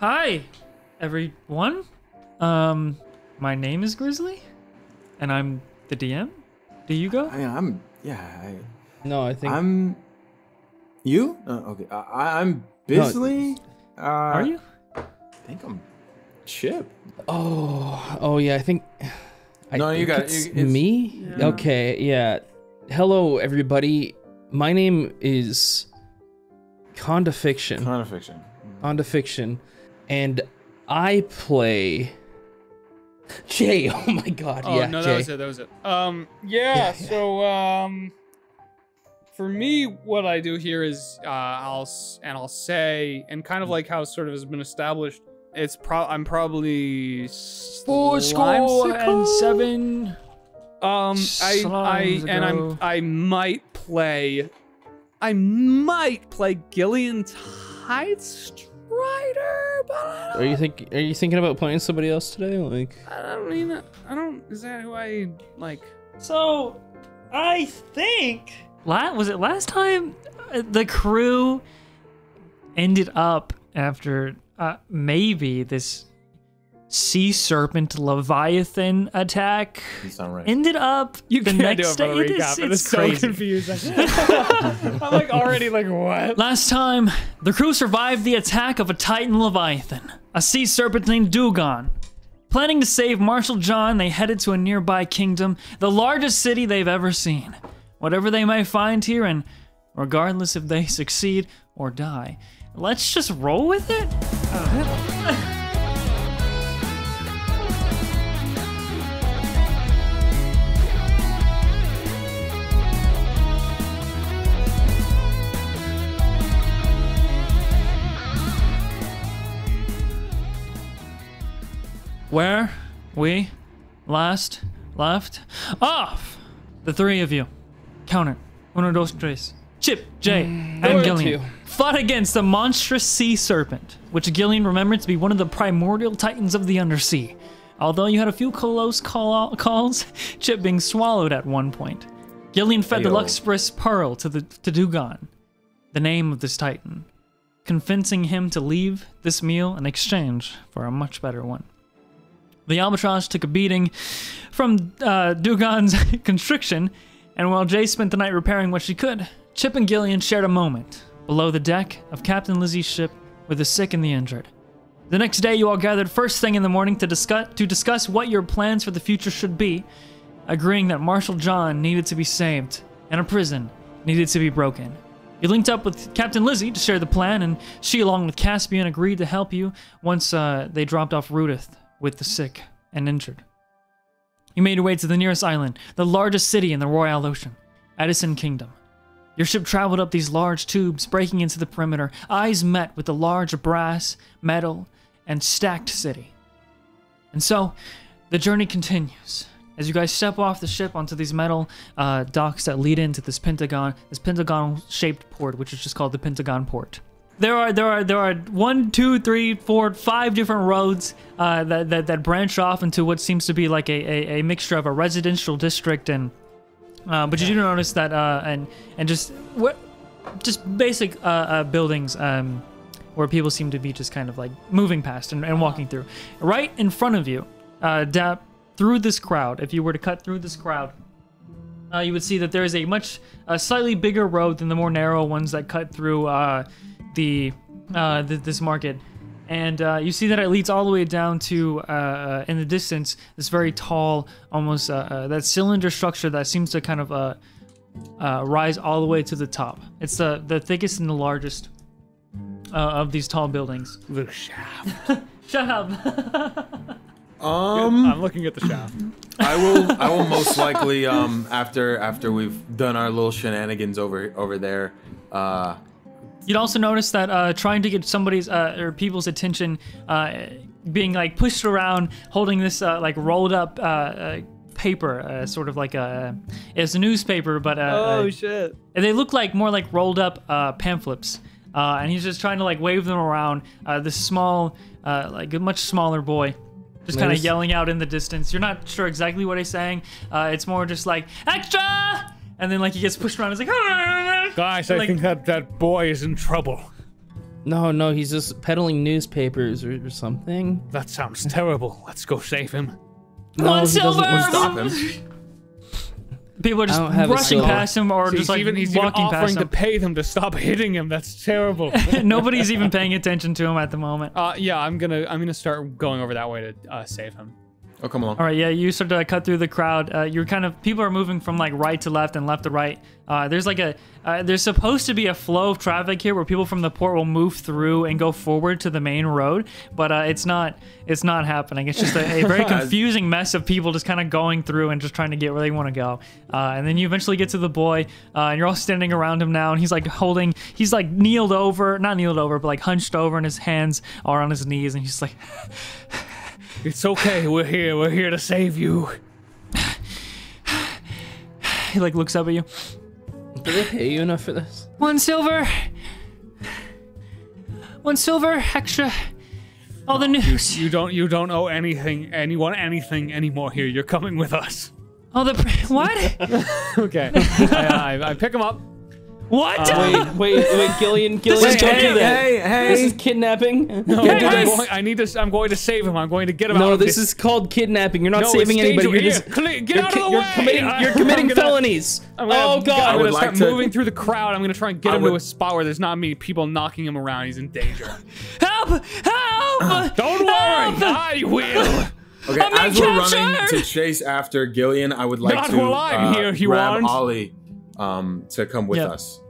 Hi, everyone. Um, my name is Grizzly, and I'm the DM. Do you go? I mean, I'm yeah. I, No, I think. I'm you. Uh, okay, I, I- I'm Bizly. uh, Are you? I think I'm Chip. oh, oh yeah. I think. I No, you think got it. it's You- it's- me. Okay, yeah. Hello, everybody. My name is Condifiction. Kind of fiction. Condifiction, and I play. Jay. Oh my God. Oh yeah, no, Jay. that was it. That was it. Um, yeah. So um, for me, what I do here is uh, I'll s- and I'll say, and kind of like how sort of has been established. It's pro. I'm probably Four score and seven. Um, I, I, and. I'm, I might play, I might play Gillion Tidestrider, but I Are you think? Are you thinking about playing somebody else today? Like. I don't mean, I don't. Is that who I like? So, I think la- was it last time uh, the crew ended up after uh, maybe this sea serpent leviathan attack right. ended up You the can't do next it for the day. It recap. is- It it's is so confusing. I'm like already like what? Last time, the crew survived the attack of a Titan Leviathan, a sea serpent named Dugon. Planning to save Marshal John, they headed to a nearby kingdom, the largest city they've ever seen. Whatever they may find here, and regardless if they succeed or die, let's just roll with it? Where we last left off. The three of you. Count it. Uno, dos, tres. Chip, Jay, and Go Gillion fought against the monstrous sea serpent, which Gillion remembered to be one of the primordial titans of the undersea. Although you had a few close call- calls, Chip being swallowed at one point. Gillion fed the Ayo. pearl to the to Dugon, the name of this titan, convincing him to leave this meal in exchange for a much better one. The Albatrio took a beating from uh, Dugon's constriction, and while Jay spent the night repairing what she could, Chip and Gillion shared a moment below the deck of Captain Lizzie's ship with the sick and the injured. The next day, you all gathered first thing in the morning to discuss to discuss what your plans for the future should be, agreeing that Marshal John needed to be saved and a prison needed to be broken. You linked up with Captain Lizzie to share the plan, and she, along with Caspian, agreed to help you once uh, they dropped off Rudith with the sick and injured. You made your way to the nearest island, the largest city in the Royal Ocean, Edison Kingdom. Your ship traveled up these large tubes, breaking into the perimeter. Eyes met with the large brass, metal, and stacked city. And so, the journey continues. As you guys step off the ship onto these metal uh, docks that lead into this pentagon, this pentagon-shaped port, which is just called the Pentagon Port. There are there are there are one, two, three, four, five different roads uh, that, that that branch off into what seems to be like a, a, a mixture of a residential district and uh, but you do notice that uh, and and just what just basic uh, uh, buildings um, where people seem to be just kind of like moving past and, and walking through. Right in front of you, uh, da- through this crowd, if you were to cut through this crowd, uh, you would see that there is a much a slightly bigger road than the more narrow ones that cut through uh, the, uh, th- this market. And uh, you see that it leads all the way down to, uh, uh, in the distance, this very tall, almost uh, uh, that cylinder structure that seems to kind of uh, uh, rise all the way to the top. It's the the thickest and the largest uh, of these tall buildings. The shaft. Shut up. Um, I'm looking at the shaft. I will. I will most likely. Um, after after we've done our little shenanigans over over there. Uh, You'd also notice that uh, trying to get somebody's uh, or people's attention, uh, being like pushed around, holding this uh, like rolled up uh, uh, paper, uh, sort of like a it's a newspaper, but uh, Oh shit. and they look like more like rolled up uh, pamphlets. Uh, and he's just trying to like wave them around. Uh, this small, uh, like a much smaller boy, just kind of yelling out in the distance. You're not sure exactly what he's saying. Uh, it's more just like extra, and then like he gets pushed around. He's like, Guys, like, I think that that boy is in trouble. No, no, he's just peddling newspapers or, or something. That sounds terrible. Let's go save him. No, One he doesn't silver! Stop him. People are just don't have a rushing past him or He's just like even he's even walking offering past to pay them to stop hitting him. That's terrible. Nobody's even paying attention to him at the moment. uh, yeah, I'm gonna I'm gonna start going over that way to uh, save him. Oh, come along. All right, yeah, you start to cut through the crowd. Uh, you're kind of people are moving from like right to left and left to right. Uh, there's like a uh, there's supposed to be a flow of traffic here where people from the port will move through and go forward to the main road, but uh, it's not it's not happening. It's just a, a very confusing mess of people just kind of going through and just trying to get where they want to go. Uh, and then you eventually get to the boy, uh, and you're all standing around him now, and he's like holding he's like kneeled over, not kneeled over, but like hunched over, and his hands are on his knees, and he's like. It's okay. We're here. We're here to save you. He like looks up at you. Do they pay you enough for this? One silver. One silver extra. All the news. You don't you don't owe anything anyone anything anymore here. You're coming with us. All the pr- what? Okay. I, I, I pick him up. What? Wait, wait, wait, Gillion, Gillion, is don't hey, do that. Hey, hey. This is kidnapping. No, Hey, I'm, going, I need to. I'm going to save him. I'm going to get him out No, of this No, this is called kidnapping. You're not No, saving anybody. You're just cle- get you're, out ki- of the you're way. committing I- you're I'm committing gonna- felonies. I'm gonna, oh God! I'm god. gonna would start like to- moving through the crowd. I'm gonna try and get I him to a spot where there's not many people knocking him around. He's in danger. Help! Help! Don't worry, Help! I will. Okay, I'm as being we're running to chase after Gillion, I would like Not to while I'm uh, here, he grab warned. Ollie um, to come with Yeah. us.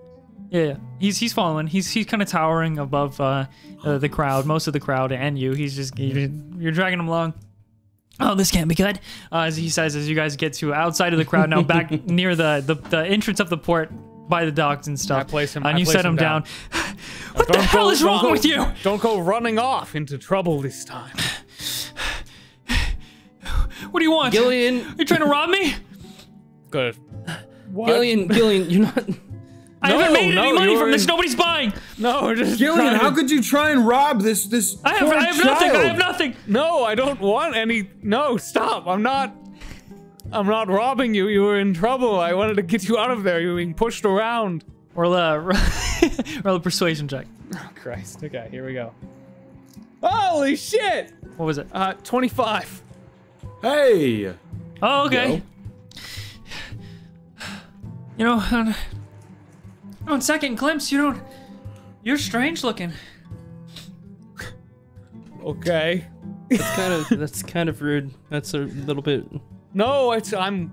Yeah, yeah. he's he's following. He's he's kind of towering above uh, uh, the crowd, most of the crowd, and you. He's just you're, you're dragging him along. Oh, this can't be good. Uh, as he says, as you guys get to outside of the crowd now, back near the, the the entrance of the port by the docks and stuff. I place him- And I you place set him him down. down. what the Don't hell go- is wrong go- with you? Don't go running off into trouble this time. What do you want? Gillion, are you trying to rob me? Good. What? Gillion, Gillion, you're not. I No, haven't made any money from this. in- Nobody's buying. No, we're just Gillion, trying how could you try and rob this this I have poor I have nothing. I have nothing. No, I don't want any. No, stop. I'm not. I'm not robbing you. You were in trouble. I wanted to get you out of there. You were being pushed around. Roll a roll a persuasion check. Oh, Christ. Okay, here we go. Holy shit! What was it? Uh, 25. Hey, Oh, okay. You know, on, on second glimpse, you don't. You're strange looking. Okay. That's kind of that's kind of rude. That's a little bit. No, it's I'm.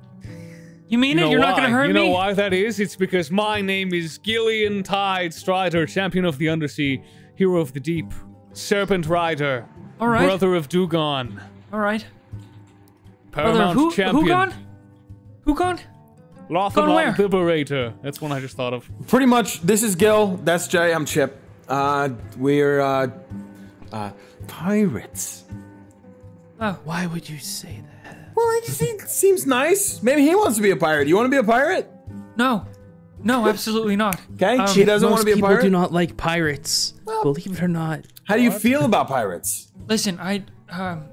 You mean You it? You're why. not gonna hurt You me? You know why that is? It's because my name is Gillion Tidestrider, champion of the undersea, hero of the deep, serpent rider, All right. brother of Dugon, All right. Brother, paramount who champion, who gone? Who gone? Lothamon where? liberator. That's one I just thought of. pretty much. This is Gil. That's Jay. I'm Chip. Uh, we're uh, uh, pirates. Oh, Why would you say that? Well, it just it seems nice. Maybe he wants to be a pirate. You want to be a pirate? no, no, absolutely not. Okay. Um, she doesn't want to Most be a people do not like pirates. Believe it or not. How do you feel about pirates? Listen, I um.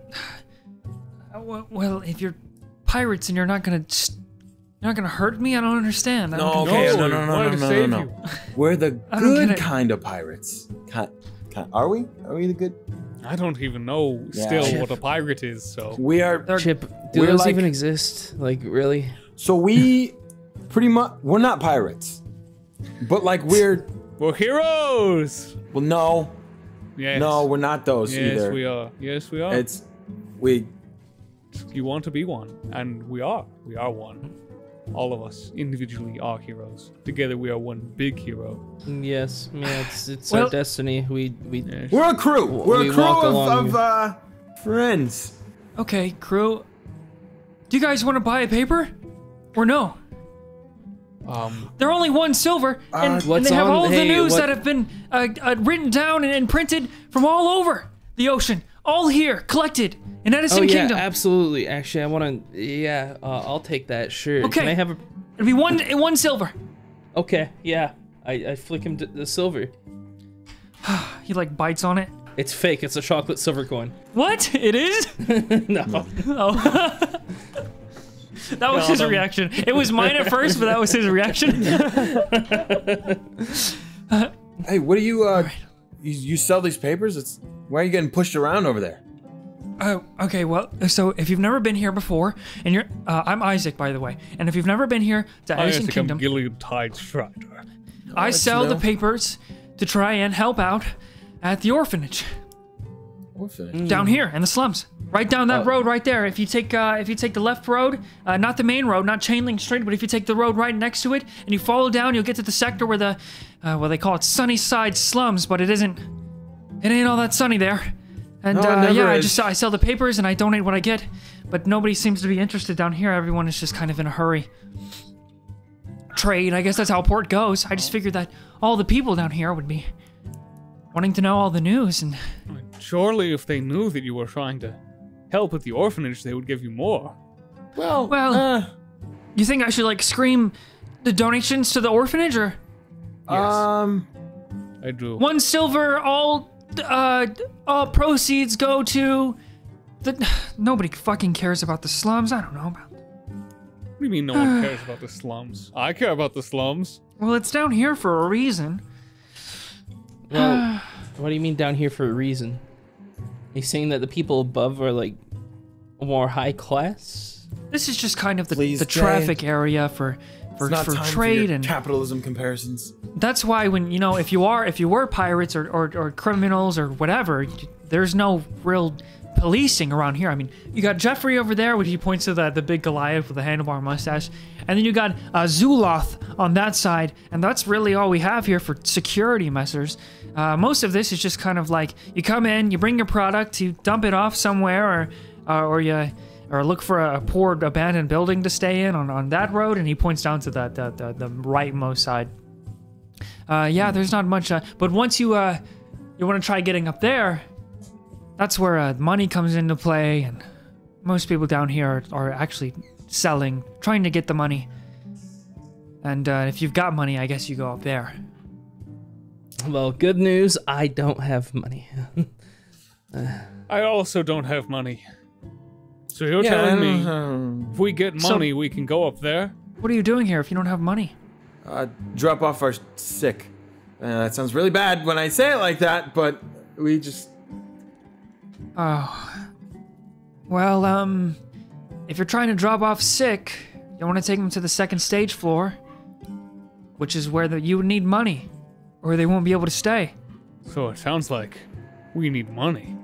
uh, well- Well, if you're pirates and you're not gonna, st- you're not gonna hurt me, I don't understand. I'm No, confused. okay, No, no, no, we no, wanted no, to no, no, save no. you. We're the good kind of pirates. Kind, kind, are we? Are we the good? I don't even know Yeah. still Chip. what a pirate is. So We are. They're- Chip, do those like- even exist? Like really? So we, pretty much, we're not pirates, but like we're. we're heroes. Well, no, Yes. no, we're not those Yes, either. we are. Yes, we are. It's we. you want to be one, and we are. We are one. All of us individually are heroes. Together, we are one big hero. Yes. Yeah. It's it's Well- our destiny. We we. Yes. We're a crew. We're we a crew of, of uh, friends. Okay, crew. Do you guys want to buy a paper? Or no? Um, They're only one silver, and, and they have on- all of the news what- that have been uh, uh, written down and, and printed from all over the ocean, all here, collected in Edison Oh yeah, Kingdom. absolutely. Actually, I want to. Yeah, uh, I'll take that. Sure. Okay. Can I have a? It'll be one one silver. Okay. Yeah. I, I flick him the silver. He like bites on it. It's fake. It's a chocolate silver coin. What? It is? no. Oh. that was his him. reaction. It was mine at first, but that was his reaction. Hey, what are you uh, you, you sell these papers? It's why are you getting pushed around over there? Oh, okay. Well, so if you've never been here before, and you're, uh, I'm Isaac, by the way, and if you've never been here to Edison Kingdom, I Gillion Tidestrider. I Let's sell the papers to try and help out at the orphanage Orphanage. down here in the slums. Right down that Oh. road, right there. If you take, uh, if you take the left road, uh, not the main road, not Chain Link Street, but if you take the road right next to it and you follow down, you'll get to the sector where the, uh, well, they call it Sunnyside slums, but it isn't. It ain't all that sunny there. And No, uh, never yeah, I is. just I sell the papers and I donate what I get, but nobody seems to be interested down here. Everyone is just kind of in a hurry. Trade, I guess that's how port goes. I just figured that all the people down here would be wanting to know all the news and Surely, if they knew that you were trying to help with the orphanage, they would give you more. Well, Well- uh, You think I should like scream the donations to the orphanage or um, I do. one silver all uh all proceeds go to the nobody fucking cares about the slums. I don't know about. What do you mean no one cares about the slums? I care about the slums. Well, it's down here for a reason. Well, what do you mean down here for a reason? Are you saying that the people above are like more high class? This is just kind of the, Please, the Jay. traffic area for for, it's not for time for trade your and capitalism comparisons. that's why when you know if you are if you were pirates or, or, or criminals or whatever there's no real policing around here i mean you got jeffrey over there when he points to the, the big goliath with the handlebar mustache and then you got uh, zuloth on that side and that's really all we have here for security measures uh, most of this is just kind of like you come in you bring your product you dump it off somewhere or uh, or you or look for a, poor abandoned building to stay in on, on that road and he points down to the, the, the, the rightmost side uh, yeah, there's not much. Uh, but once you uh, you want to try getting up there, that's where uh, money comes into play, and most people down here are, are actually selling, trying to get the money. And uh, if you've got money, I guess you go up there. Well, good news, I don't have money. I also don't have money. So you're Yeah, telling me um, if we get So- money, we can go up there? What are you doing here if you don't have money? uh, drop off our sick. Uh, that sounds really bad when I say it like that, but we just Oh, well, um, if you're trying to drop off sick, you want to take them to the second stage floor, which is where the, you would need money, or they won't be able to stay. So it sounds like we need money.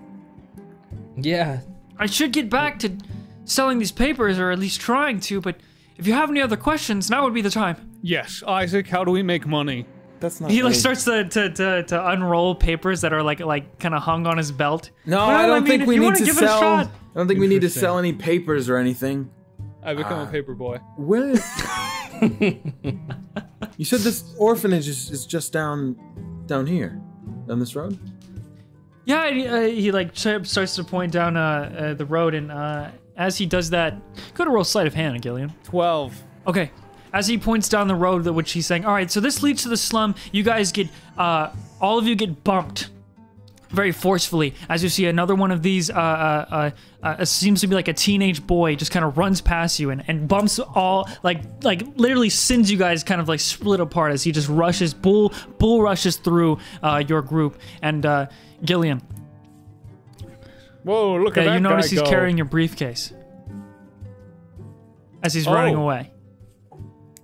yeah, I should get back to selling these papers, or at least trying to, but if you have any other questions, now would be the time. Yes, Isaac, how do we make money? that's not. He like starts to, to, to, to unroll papers that are like like kind of hung on his belt. No, Well, I I don't mean, think if we need wanna to give it a sell. shot. I don't think we need to sell any papers or anything. I become Ah. a paper boy. Where? you said this orphanage is, is just down, down here, down this road. Yeah, he, uh, he like starts to point down uh, uh, the road, and uh, as he does that, go to roll sleight of hand, Gillion. 12. Okay. As he points down the road, that which he's saying, "All right, so this leads to the slum. You guys get, uh, all of you get bumped very forcefully as you see another one of these. Uh, uh, uh, uh, seems to be like a teenage boy, just kind of runs past you and, and bumps all like like literally sends you guys kind of like split apart as he just rushes bull bull rushes through uh, your group and uh, Gillion. Whoa, look at Yeah, that you notice he's go. carrying your briefcase as he's running Oh. away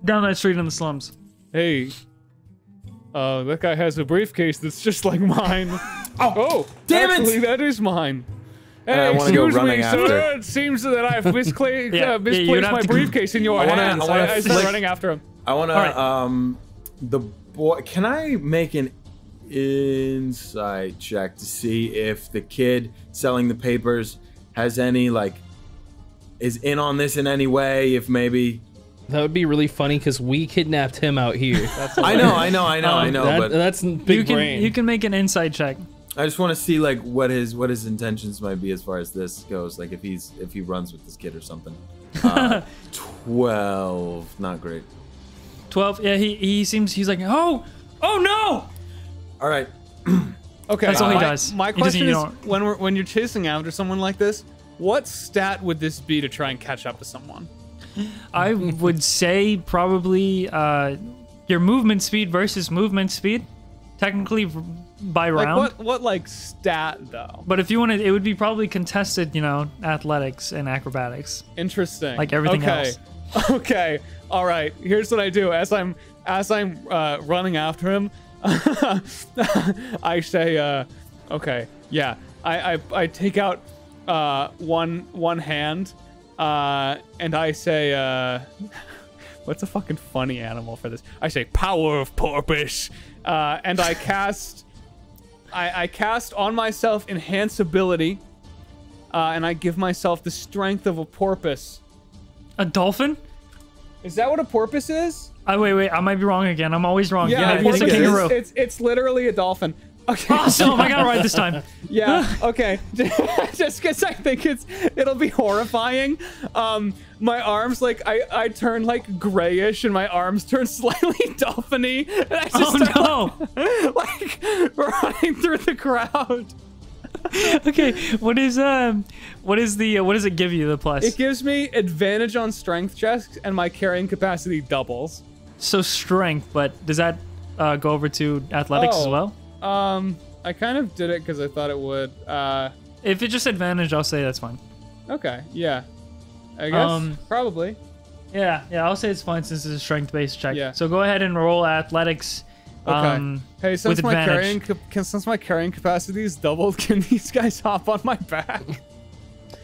down that street in the slums. Hey, uh, that guy has a briefcase that's just like mine. Oh, damn it! that is mine. I Hey, wanna go excuse running me, after. sir. It seems that I've miscla- Yeah, yeah, uh, misplaced have my briefcase in your I wanna- hands. I wanna I, I start running after him. I want Alright. to. Um, the boy. Can I make an insight check to see if the kid selling the papers has any like is in on this in any way? If maybe. that would be really funny because we kidnapped him out here. That's I know, I know, I know, I Um, know, that, but that's big you can brain. you can make an inside check. I just want to see like what his what his intentions might be as far as this goes. Like if he's if he runs with this kid or something. Uh, Twelve, not great. Twelve. Yeah, he he seems he's like oh oh no. All right, Okay, That's all he my, does. My He question is, when we're when you're chasing after someone like this, what stat would this be to try and catch up to someone? I would say probably uh, your movement speed versus movement speed. technically by Like round. what? What like stat though? But if you wanted, it would be probably contested, you know, athletics and acrobatics. Interesting. Like everything okay. else. Okay. All right. Here's what I do as I'm as I'm uh, running after him. I say, uh, okay, yeah. I I, I take out uh, one one hand, uh, and I say, uh, what's a fucking funny animal for this? I say, power of porpoise, uh, and I cast. I, I cast on myself enhance ability, uh, and I give myself the strength of a porpoise. A dolphin? Is that what a porpoise is? Oh wait, wait, I might be wrong again. I'm always wrong. Yeah, Yeah, it's a think it is. It's it's literally a dolphin. Okay. Awesome! I got it right this time. Yeah. Okay. Just because I think it's it'll be horrifying. Um, my arms like I I turn like grayish and my arms turn slightly dolphiny and I just Oh start no! like running through the crowd. okay, what is um, what is the uh, what does it give you the plus? It gives me advantage on strength checks and my carrying capacity doubles. so strength, but does that uh, go over to athletics as Oh. well? Um, I kind of did it because I thought it would. Uh, If it's just advantage, I'll say that's fine. okay. Yeah. I guess Um, probably. Yeah, yeah, I'll say it's fine since it's a strength-based check. Yeah. So go ahead and roll athletics. Okay. Um, Hey, since with my advantage. carrying cap- can, since my carrying capacity is doubled, can these guys hop on my back?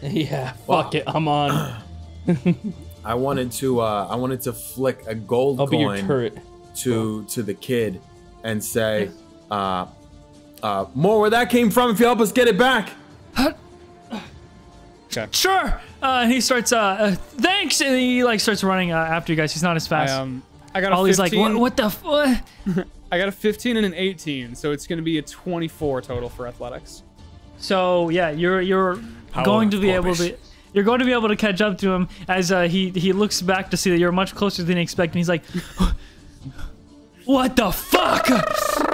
Yeah, fuck it. I'm on. I wanted to uh I wanted to flick a gold I'll coin turret. to to the kid and say, uh uh more where that came from if you help us get it back. Sure. Uh, and he starts. Uh, uh, thanks, and he like starts running uh, after you guys. He's not as I, fast. um, I got a Ollie's 15. like, what? What the? F- what? I got a 15 and an 18, so it's gonna be a 24 total for athletics. So yeah, you're you're going to be able to. You're going to be able to catch up to him as uh, he he looks back to see that you're much closer than he expected. He's like, "What the fuck?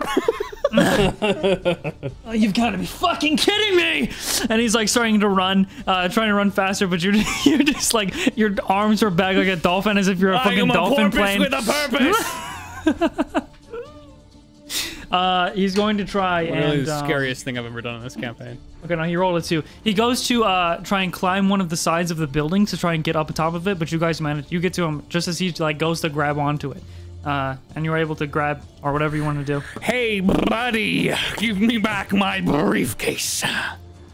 Oh, You've got to be fucking kidding me!" And he's like starting to run, uh, trying to run faster, but you're you're just like your arms are back like a dolphin, as if you're a fucking dolphin plane. a purpose. Uh, he's going to try Really and the um, scariest thing I've ever done in this campaign. Okay, now he rolled a two. He goes to uh, try and climb one of the sides of the building to try and get up on top of it, but you guys manage. You get to him just as he like goes to grab onto it, uh, and you were able to grab or whatever you want to do. Hey, buddy, give me back my briefcase.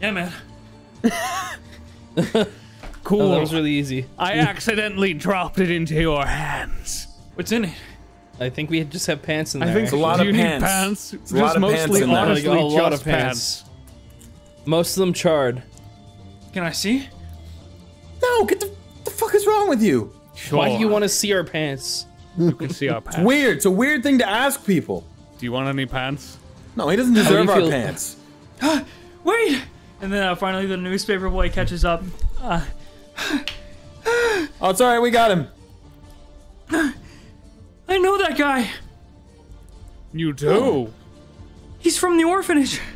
Yeah, man. Cool. Oh, that was really easy. I accidentally dropped it into your hands. What's in it? I think we just have pants in there. I think a lot do of you need pants. pants. a lot Just of pants mostly, in honestly, Like, a lot just of pants. pants. Most of them charred. Can I see? No, get the the fuck is wrong with you? Why do you want to see our pants? You can see our pants. Weird. It's a weird thing to ask people. Do you want any pants? No, he doesn't deserve you our feel- pants. Wait! And then uh, finally, the newspaper boy catches up. Uh, Oh, it's all right. We got him. I know that guy. You do. He's from the orphanage.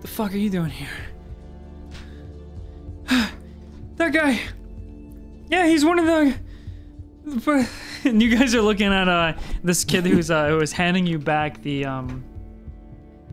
The fuck are you doing here? that guy. Yeah, he's one of the. And you guys are looking at uh this kid who's uh who is handing you back the um,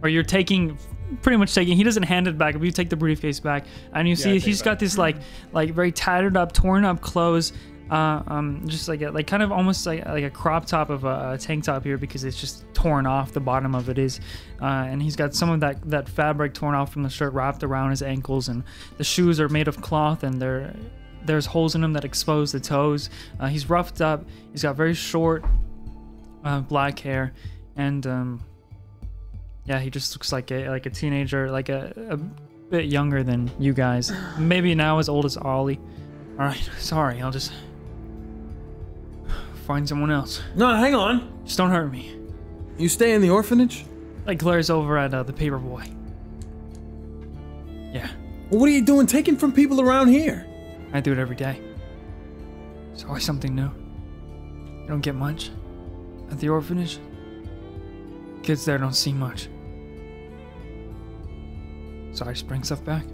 or you're taking. Pretty much taking. He doesn't hand it back, but you take the briefcase back, and you see I take he's got this like, like very tattered up, torn up clothes, uh, um, just like a, like kind of almost like like a crop top of a, a tank top here because it's just torn off. The bottom of it is, uh, and he's got some of that that fabric torn off from the shirt wrapped around his ankles, and the shoes are made of cloth, and they're there's holes in them that expose the toes. Uh, he's roughed up. He's got very short uh, black hair, and um, yeah, he just looks like a like a teenager, like a, a bit younger than you guys. Maybe now as old as Ollie. All right, sorry. I'll just find someone else. No, hang on. Just don't hurt me. You stay in the orphanage? Like glares over at uh, the paper boy. Yeah, Well, what are you doing taking from people around here? I do it every day. It's always something new. You don't get much at the orphanage. Kids there don't see much. So I just bring stuff back.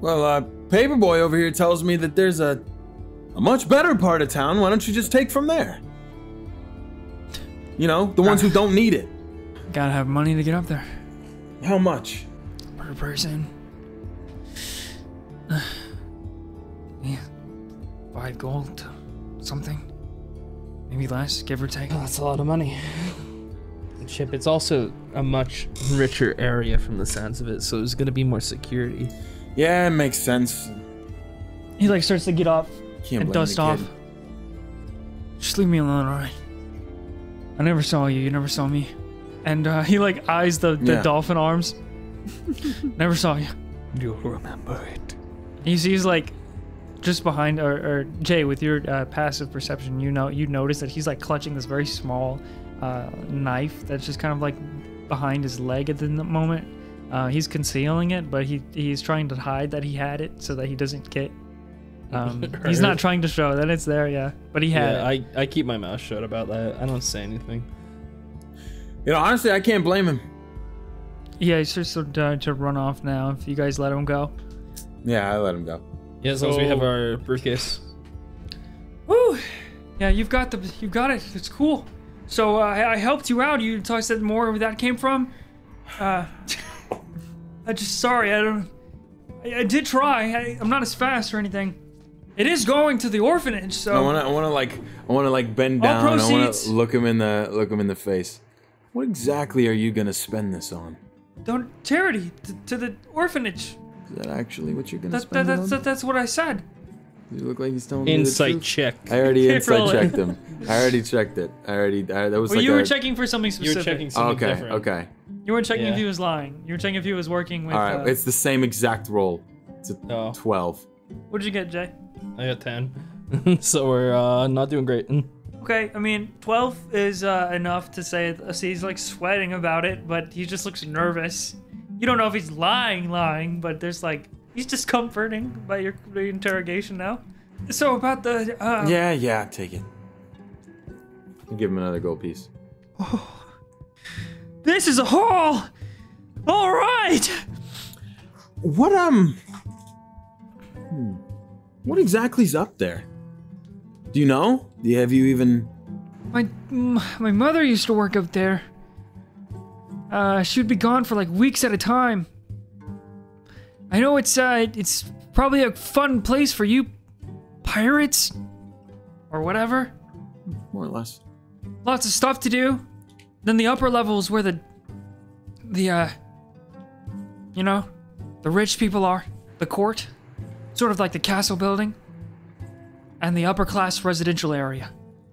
Well, uh, Paperboy over here tells me that there's a a much better part of town. Why don't you just take from there? You know, the ones who don't need it. Gotta have money to get up there. How much? Per person. yeah. Five gold. Something. Maybe less, give or take. Oh, that's a lot of money. Chip, it's also a much richer area from the sounds of it, so there's gonna be more security. Yeah, it makes sense. He like starts to get off Can't and dust off. Just leave me alone, alright? I never saw you, you never saw me. And uh, he like eyes the, the Yeah. dolphin arms. never saw you. You'll remember it. He sees like just behind or, or Jay with your uh, passive perception, you know you notice that he's like clutching this very small uh, knife that's just kind of like behind his leg at the moment. Uh, he's concealing it, but he he's trying to hide that he had it so that he doesn't get. Um, he's not trying to show that it's there, yeah, but he had Yeah, it. I, I keep my mouth shut about that. I don't say anything. You know, honestly, I can't blame him. Yeah, he's just sort uh, to run off now. If you guys let him go. Yeah, I let him go. Yeah, as long as we have our briefcase. Woo! Yeah, you've got the you've got it. It's cool. So uh, I, I helped you out. You thought I said more where that came from. Uh, I just sorry. I don't. I, I did try. I, I'm not as fast or anything. It is going to the orphanage. So I want to, I want to like, I want to like bend down. and I want proceeds- to look him in the, look him in the face. What exactly are you gonna spend this on? don't charity to, to the orphanage. Is that actually what you're gonna That, that, spend that's it on? that, that's what I said. You look like he's telling me the Insight truth. check. I already Okay, inside roll it. checked him. I already checked it. I already. I, that was Well, like you a, were checking for something specific. You were checking Oh, something okay. different. Okay. You weren't checking if he was lying. You were checking if he was working with. All right. uh, it's the same exact roll. It's a Oh, twelve. what did you get, Jay? I got 10. so we're uh, not doing great. Okay, I mean, 12 is uh, enough to say, see, he's like sweating about it, but he just looks nervous. You don't know if he's lying, lying, but there's like, he's discomforting by your, your interrogation now. So, about the, uh, Yeah, yeah. Take it. Give him another gold piece. Oh, this is a haul! Alright! What um? Hmm. What exactly's up there? Do you know? Do you, have you even? My, my mother used to work up there. Uh, she would be gone for like weeks at a time. I know it's, uh, it's probably a fun place for you pirates or whatever. More or less. lots of stuff to do. Then the upper levels where the the uh you know, the rich people are, the court, sort of like the castle building, and the upper class residential area.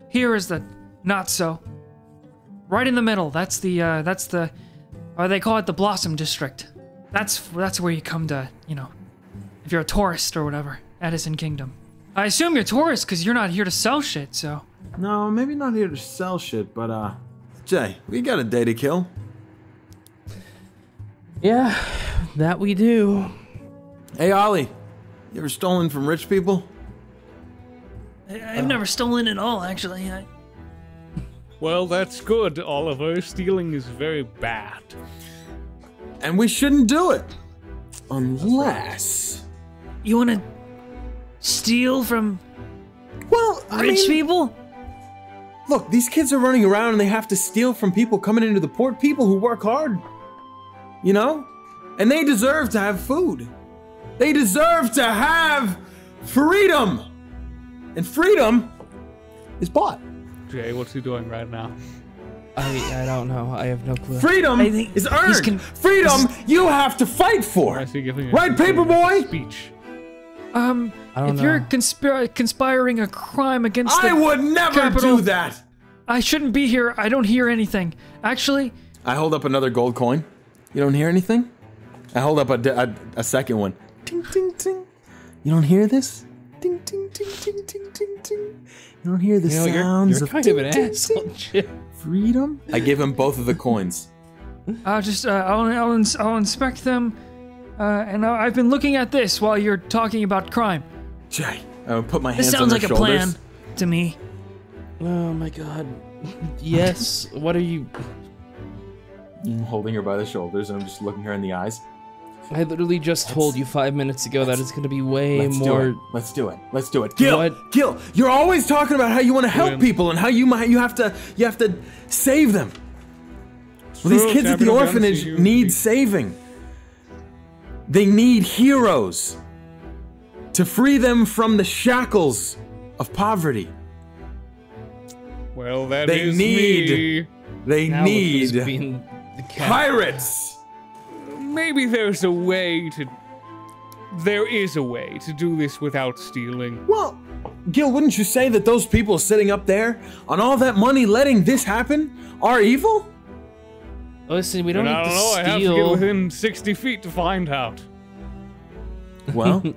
Here is the not so. Right in the middle, that's the uh that's the or they call it the Blossom District. That's that's where you come to, you know, if you're a tourist or whatever, Edison Kingdom. I assume you're tourists because you're not here to sell shit, so No, maybe not here to sell shit, but uh, Jay, we got a day to kill. Yeah, that we do. Hey, Ollie, you ever stolen from rich people? I- I've never stolen at all, actually. I, Well, that's good, Oliver. Stealing is very bad. And we shouldn't do it, unless. you want to steal from Well, I rich mean, people? look, these kids are running around and they have to steal from people coming into the port, people who work hard. You know? And they deserve to have food. They deserve to have freedom. And freedom is bought. Jay, what's he doing right now? I I don't know. I have no clue. Freedom is earned. con- freedom you have to fight for. I see giving a Right, Paperboy? speech. Um, I don't if you're conspir- conspiring a crime against I the, would never capital- do that. I shouldn't be here. I don't hear anything. Actually, I hold up another gold coin. You don't hear anything? I hold up a a second one. Ting, ting, ting. You don't hear this? Ting, ting, ting, ting, ting, ting, ting. You don't hear the You know, you're, sounds you're of kind of an asshole. Chip. freedom? I give him both of the coins. I'll just uh, I'll I'll, ins- I'll inspect them, uh, and I- I've been looking at this while you're talking about crime. Jay, I would put my hands This sounds their like a plan to me. Oh my god. Yes. what are you? I'm holding her by the shoulders and I'm just looking her in the eyes. I literally just told you five minutes ago that it's gonna be way Let's do more. it. Let's do it. Let's do it. Gil, What? Gil, you're always talking about how you want to help Win. people and how you might you have to you have to save them. Well, these True, kids at the Capital Guns orphanage to you. need saving. They need heroes to free them from the shackles of poverty. Well, that They is need- me. They Now look who's need being the cat. pirates. Maybe there's a way to. There is a way to do this without stealing. Well, Gil, wouldn't you say that those people sitting up there on all that money letting this happen are evil? Listen, we don't And need I don't to know. I have to get within 60 feet to find out. Well, we don't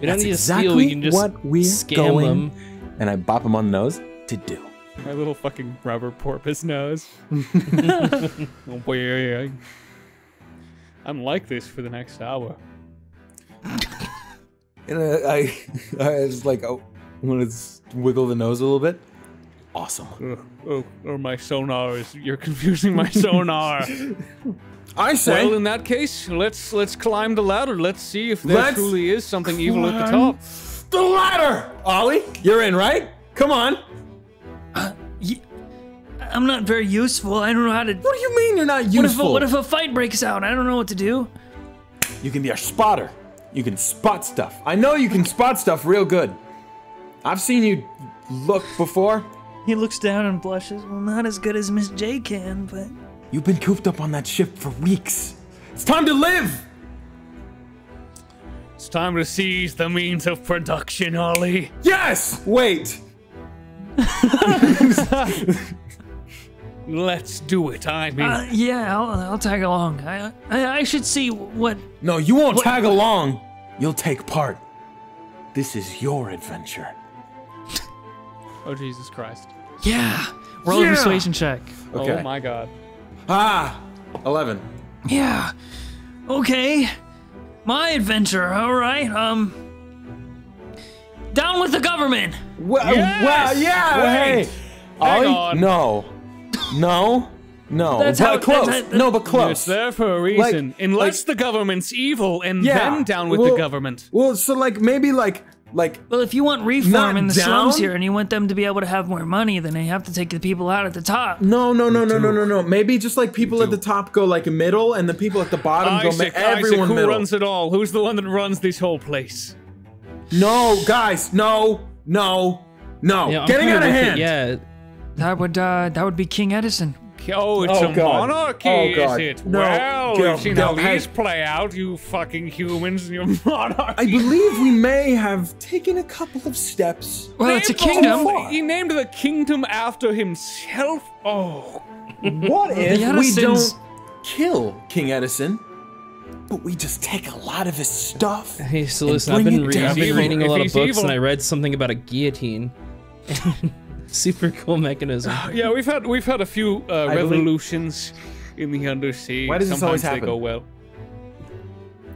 that's need to exactly steal. We can just what we're scam going them. and I bop him on the nose to do. My little fucking rubber porpoise nose. I'm like this for the next hour. And I, I, I was like, oh, want to wiggle the nose a little bit. Awesome. Ugh, oh, or my sonar is. You're confusing my sonar. I say, well, in that case, let's let's climb the ladder. Let's see if there Let's truly is something evil at the top. the ladder. Ollie, you're in, right? Come on. Uh, Ye- I'm not very useful. I don't know how to. What do you mean you're not What if, a, useful? what if a fight breaks out? I don't know what to do. you can be a spotter. You can spot stuff. I know you can spot stuff real good. I've seen you look before. He looks down and blushes. Well, not as good as Miss J can, but You've been cooped up on that ship for weeks. It's time to live. It's time to seize the means of production, Ollie. Yes. Wait. Let's do it. I mean, uh, yeah, I'll, I'll tag along. I, I I should see what. No, you won't What- tag along. You'll take part. This is your adventure. oh Jesus Christ. Yeah, roll Yeah. a persuasion check. Okay. Oh my God. Ah, 11. Yeah. Okay. My adventure. All right. Um. Down with the government. Well, Yes! well yeah, Wait. hey. Hang Ollie, on. No. No. No. That's but how- close. that's how- no, but close. It's there for a reason. Like- Unless the government's evil, and Yeah, then down with well- the government. Well, so like maybe like like Well, if you want reform in the slums here and you want them to be able to have more money, then they have to take the people out at the top. no no no no no no no maybe just like people at the top go like middle and the people at the bottom go Isaac, ma- Isaac, everyone who middle. runs it all? Who's the one that runs this whole place? No, guys, no, no, no. Yeah, Getting out of with it, hand. Yeah, That would uh, that would be King Edison. Oh, it's Oh, a God. monarchy, Oh, God. is it? No, well, Gil, we've seen Gil, how hey. these play out, you fucking humans and your monarchy. I believe we may have taken a couple of steps. Well, it's a kingdom. oh, he named the kingdom after himself. Oh, What if we don't kill King Edison, but we just take a lot of his stuff? Hey, so and listen, I've been, re- I've been reading a lot of books evil- and I read something about a guillotine. Super cool mechanism. yeah, we've had we've had a few uh, I believe- revolutions in the undersea. Why does this Sometimes always they happen? go well.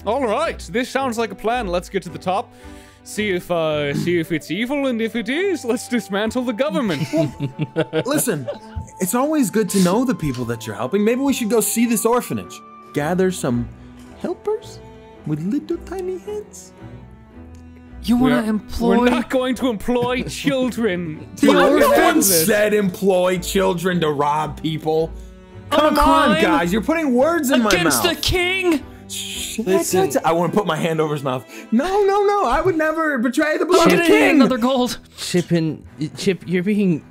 All right, this sounds like a plan. Let's get to the top. See if uh, see if it's evil, and if it is, let's dismantle the government. Listen, it's always good to know the people that you're helping. Maybe we should go see this orphanage. Gather some helpers with little tiny heads. You We're- want to employ? We're not going to employ children. to Well, no defend one said employ children to rob people. On a Come on, guys, you're putting words in my mouth. against the king. Shit, Listen. I want to put my hand over his mouth. No, no, no. I would never betray the I'm beloved gonna king. another gold. Chip and Chip, you're being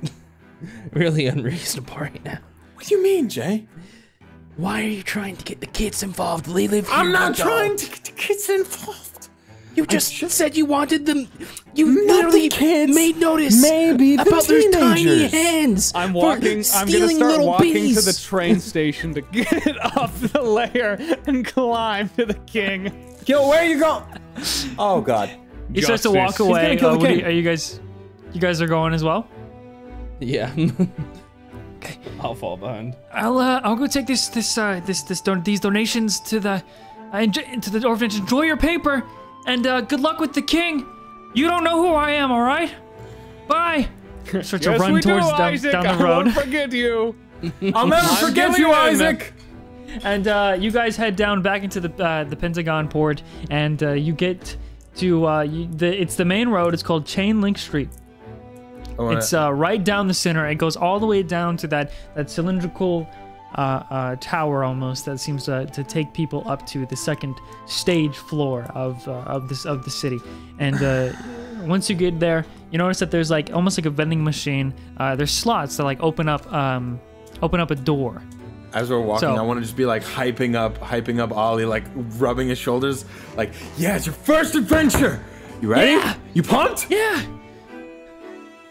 really unreasonable right now. What do you mean, Jay? Why are you trying to get the kids involved? They live here. I'm not trying to get the kids involved. You just, just- said you wanted them. You Not the literally kids, made notice maybe the about their tiny hands. I'm for walking. I'm gonna stealing start little walking bitties. to the train station to get off the layer and climb to the king. Gil, where are you going? Oh God. He starts to walk away. gonna kill Uh, the you- king. are you guys? You guys are going as well. Yeah. okay. I'll fall behind. I'll uh, I'll go take this this uh this this don- these donations to the uh, to the orphanage. Enjoy your paper, and uh, good luck with the king. You don't know who I am, all right? Bye. Start to Yes, run we towards do, down, Isaac. down I the road. won't forget you. I'll never I'm forget you, Gillion. Isaac. and uh, you guys head down back into the uh, the Pentagon port, and uh, you get to uh, you, the it's the main road. It's called Chain Link Street. I It's uh, right down the center. It goes all the way down to that that cylindrical uh, uh, tower almost that seems to, to take people up to the second stage floor of uh, of this of the city. And uh, once you get there, you notice that there's like almost like a vending machine. Uh, there's slots that like open up um, open up a door. As we're walking, So- I want to just be like hyping up, hyping up Ollie, like rubbing his shoulders, like, yeah, it's your first adventure. You ready? Yeah. You pumped? Yeah.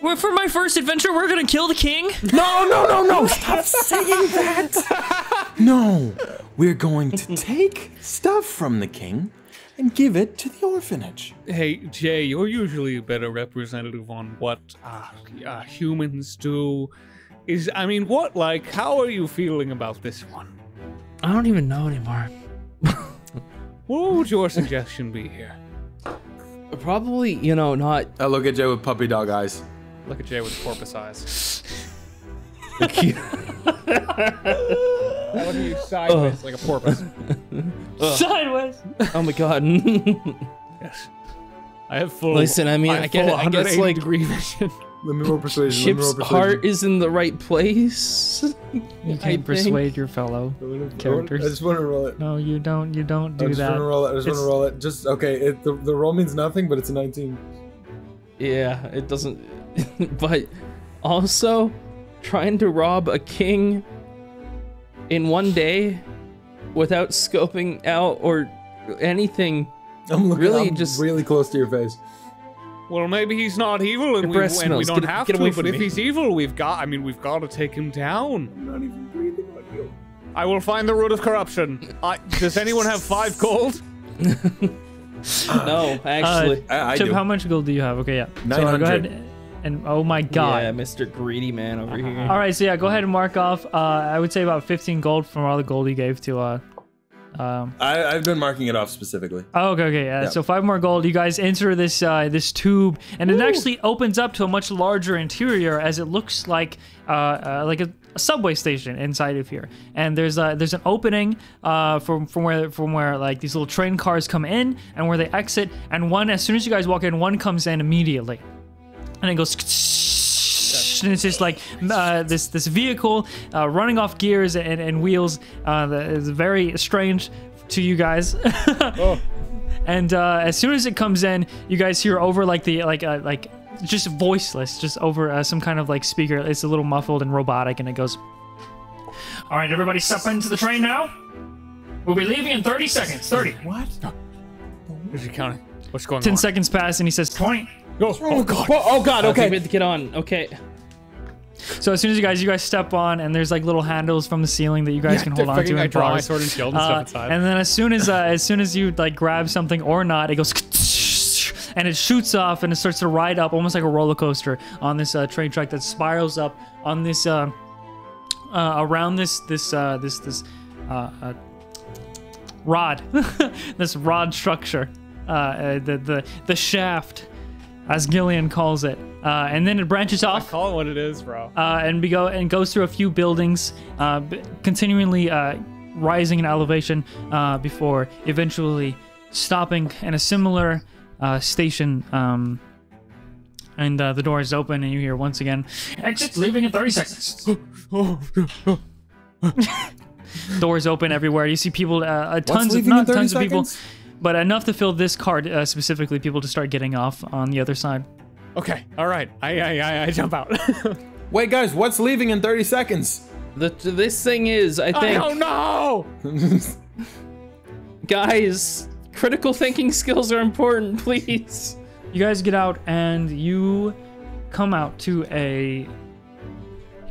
Well, for my first adventure, we're gonna kill the king. No, no, no, no! Stop saying that. No, we're going to take stuff from the king and give it to the orphanage. Hey, Jay, you're usually a better representative on what uh, uh, humans do. Is I mean, what like? How are you feeling about this one? I don't even know anymore. What would your suggestion be here? Probably, you know, not I look at Jay with puppy dog eyes. Look at Jay with porpoise eyes. I look at you sideways like a porpoise. Sideways. Oh my god. Yes. I have full. Listen, I mean, have I get- full I guess, like- degree vision. Let me roll persuasion. Chip's heart is in the right place. You can't persuade your fellow. characters. I just want to roll it. No, you don't. You don't do I do just want that. to roll it. I just want to roll it. Just okay. It, the the roll means nothing, but it's a 19. Yeah, it doesn't. but also, trying to rob a king in one day without scoping out or anything. I'm looking Really I'm just- really close to your face. Well, maybe he's not evil, and, Your we, and we don't Get- have get to. away But from if he's evil, we've got. I mean, we've got to take him down. I'm not even breathing on you. I will find the root of corruption. I, does anyone have five gold? No, actually. I, I Chip, do. how much gold do you have? Okay, yeah. So uh, 900. go ahead and oh my god. Yeah, Mr. Greedy Man over here. All right, so yeah, go ahead and mark off. Uh, I would say about 15 gold from all the gold he gave to. Uh, um, I, I've been marking it off specifically. oh, okay, okay. Yeah. Yeah. So five more gold. You guys enter this uh, this tube, and it actually opens up to a much larger interior, as it looks like uh, uh, like a, a subway station inside of here. And there's a, there's an opening uh, from from where from where like these little train cars come in and where they exit. And one, as soon as you guys walk in, one comes in immediately, and it goes. And it's just like uh, this this vehicle uh, running off gears and, and wheels. Uh, that is very strange to you guys. And uh, as soon as it comes in, you guys hear over like the like uh, like just voiceless, just over uh, some kind of like speaker. It's a little muffled and robotic, and it goes. All right, everybody, step into the train now. We'll be leaving in 30 seconds. 30. What? Is he counting? What's going 10 on? seconds pass, and he says 20. Oh, oh god. Oh god, okay. we have to get on. Okay. So as soon as you guys you guys step on, and there's like little handles from the ceiling that you guys can hold on to. And draw my sword and shield and Uh, stuff inside. and then as soon as uh, as soon as you like grab something or not, it goes and it shoots off and it starts to ride up almost like a roller coaster on this uh, train track that spirals up on this uh, uh, around this this uh, this this uh, uh, rod this rod structure uh, uh, the the the shaft as Gillion calls it uh, and then it branches off I Call it what it is, bro. uh, and we go and goes through a few buildings, uh, b- continually uh, rising in elevation uh, before eventually stopping in a similar uh, station. Um, and uh, the door is open, and you hear once again, "Exit, leaving in 30 seconds." Doors open everywhere. You see people, uh, uh, tons of not 30 tons of people, seconds? But enough to fill this card uh, specifically. People to start getting off on the other side. Okay, all right. I I I, I jump out. Wait, guys, what's leaving in 30 seconds? The, this thing is, I I think, don't know. guys, critical thinking skills are important, please. You guys get out and you come out to a,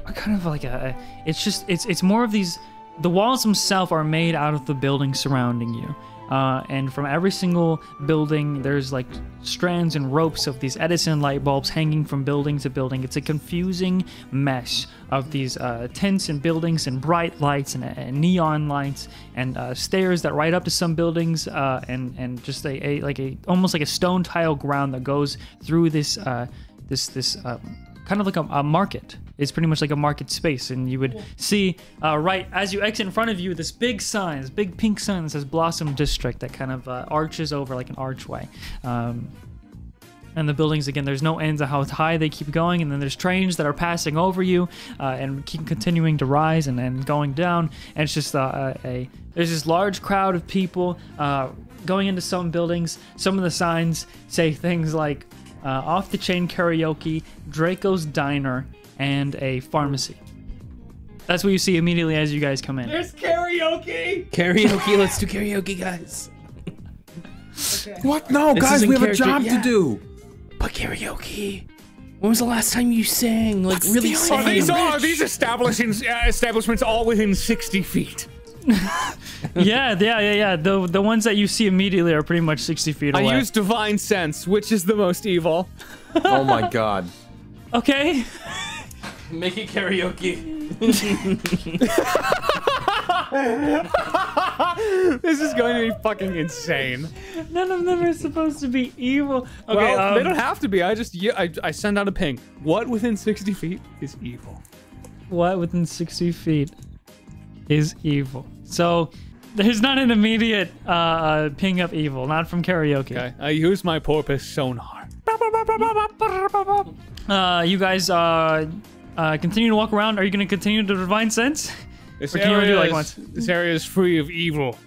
a kind of like a it's just it's it's more of these the walls themselves are made out of the building surrounding you. Uh, and from every single building, there's like strands and ropes of these Edison light bulbs hanging from building to building. It's a confusing mesh of these uh, tents and buildings and bright lights and, and neon lights and uh, stairs that ride up to some buildings uh, and and just a, a like a almost like a stone tile ground that goes through this uh, this this um, kind of like a, a market. It's pretty much like a market space, and you would see uh, right as you exit in front of you this big sign, this big pink sign that says Blossom District that kind of uh, arches over like an archway. Um, and the buildings again there's no ends of how high they keep going and then there's trains that are passing over you uh, and keep continuing to rise and, and going down and it's just uh, a there's this large crowd of people uh, going into some buildings some of the signs say things like uh, off the chain karaoke draco's diner and a pharmacy that's what you see immediately as you guys come in There's karaoke. Karaoke. Let's do karaoke, guys. What? No, This guys, we have a job yeah. to do. But karaoke. When was the last time you sang? Like really the Are these are these establishments uh, establishments all within 60 feet? yeah yeah yeah yeah the, the ones that you see immediately are pretty much 60 feet away I use divine sense, which is the most evil. Oh my god. okay Make it karaoke. This is going to be fucking insane. None of them are supposed to be evil. Okay, well, they um, don't have to be. I just yeah, I, I send out a ping. What within 60 feet is evil? what within 60 feet is evil? So there's not an immediate uh, uh, ping of evil, not from karaoke. Okay, I use my porpoise sonar. Uh, you guys uh, uh, continue to walk around. Are you going to continue to divine sense? This Or can you only area, like is, this area is free of evil.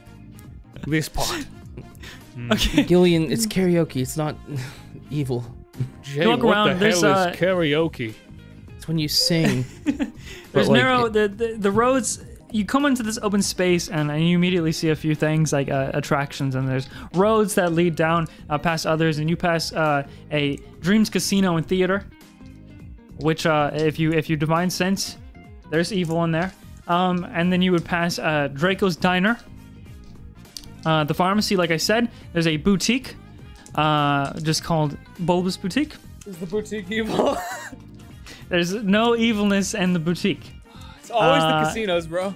This part. Okay. Gillion, it's karaoke. It's not evil. Jay, walk what around, the there's, hell uh, is karaoke? It's when you sing. There's like, narrow it- the, the the roads. You come into this open space and, and you immediately see a few things like uh, attractions and there's roads that lead down uh, past others and you pass uh, a Dreams Casino and Theater, which uh, if you if you divine sense, there's evil in there. Um, and then you would pass uh, Draco's Diner, uh, the pharmacy. Like I said, there's a boutique, uh, just called Bulbous Boutique. Is the boutique evil? There's no evilness in the boutique. It's always Uh, the casinos, bro.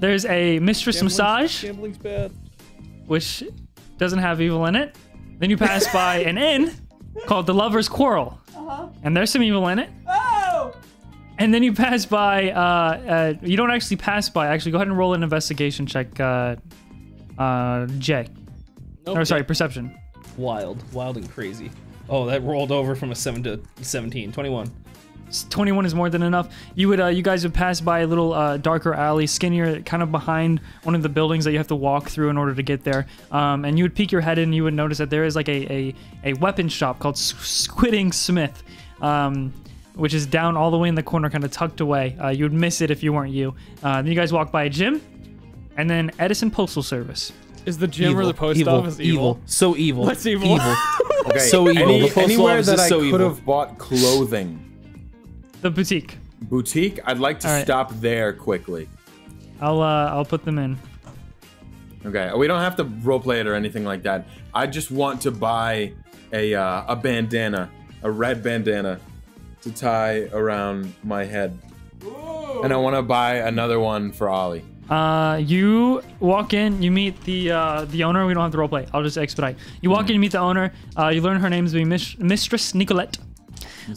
There's a mistress Gambling's- massage. Gambling's bad. which doesn't have evil in it. Then you pass by an inn called the Lover's Quarrel, and there's some evil in it. Oh! And then you pass by. Uh, uh, you don't actually pass by. Actually, go ahead and roll an investigation check. Uh, uh, Jay. Nope. Or sorry, perception. Wild. Wild and crazy. Oh, that rolled over from a 7 to 17. 21. S- 21 is more than enough. You would, uh, you guys would pass by a little uh, darker alley, skinnier, kind of behind one of the buildings that you have to walk through in order to get there. Um, and you would peek your head in, and you would notice that there is like a a, a weapon shop called S- Squidding Smith, um, which is down all the way in the corner, kind of tucked away. Uh, you would miss it if you weren't you. Uh, then you guys walk by a gym, and then Edison Postal Service. Is the gym or the post evil, office evil? So evil. What's evil? Okay. So evil. Any, The post anywhere office that is I so could evil. have bought clothing, The boutique. boutique. I'd like to right. stop there quickly. I'll uh, I'll put them in. Okay, we don't have to roleplay it or anything like that. I just want to buy a uh, a bandana, a red bandana, to tie around my head, and I want to buy another one for Ollie. Uh, you walk in, you meet the uh, the owner. We don't have to roleplay. I'll just expedite. You walk in, you meet the owner. Uh, you learn her name is Mis- Mistress Nicolette.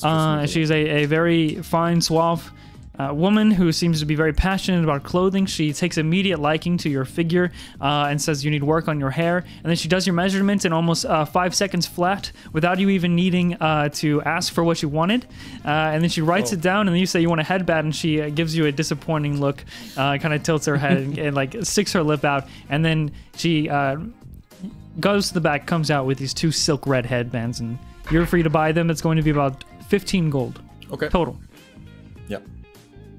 Uh, she's a, a very fine, suave uh, woman who seems to be very passionate about clothing. She takes immediate liking to your figure uh, and says you need work on your hair. And then she does your measurements in almost uh, five seconds flat without you even needing uh, to ask for what you wanted. Uh, and then she writes it down, and then you say you want a headband, and she uh, gives you a disappointing look, uh, kind of tilts her head and, and like sticks her lip out. And then she uh, goes to the back, comes out with these two silk red headbands, and you're free to buy them. It's going to be about 15 gold Okay. total. Yep.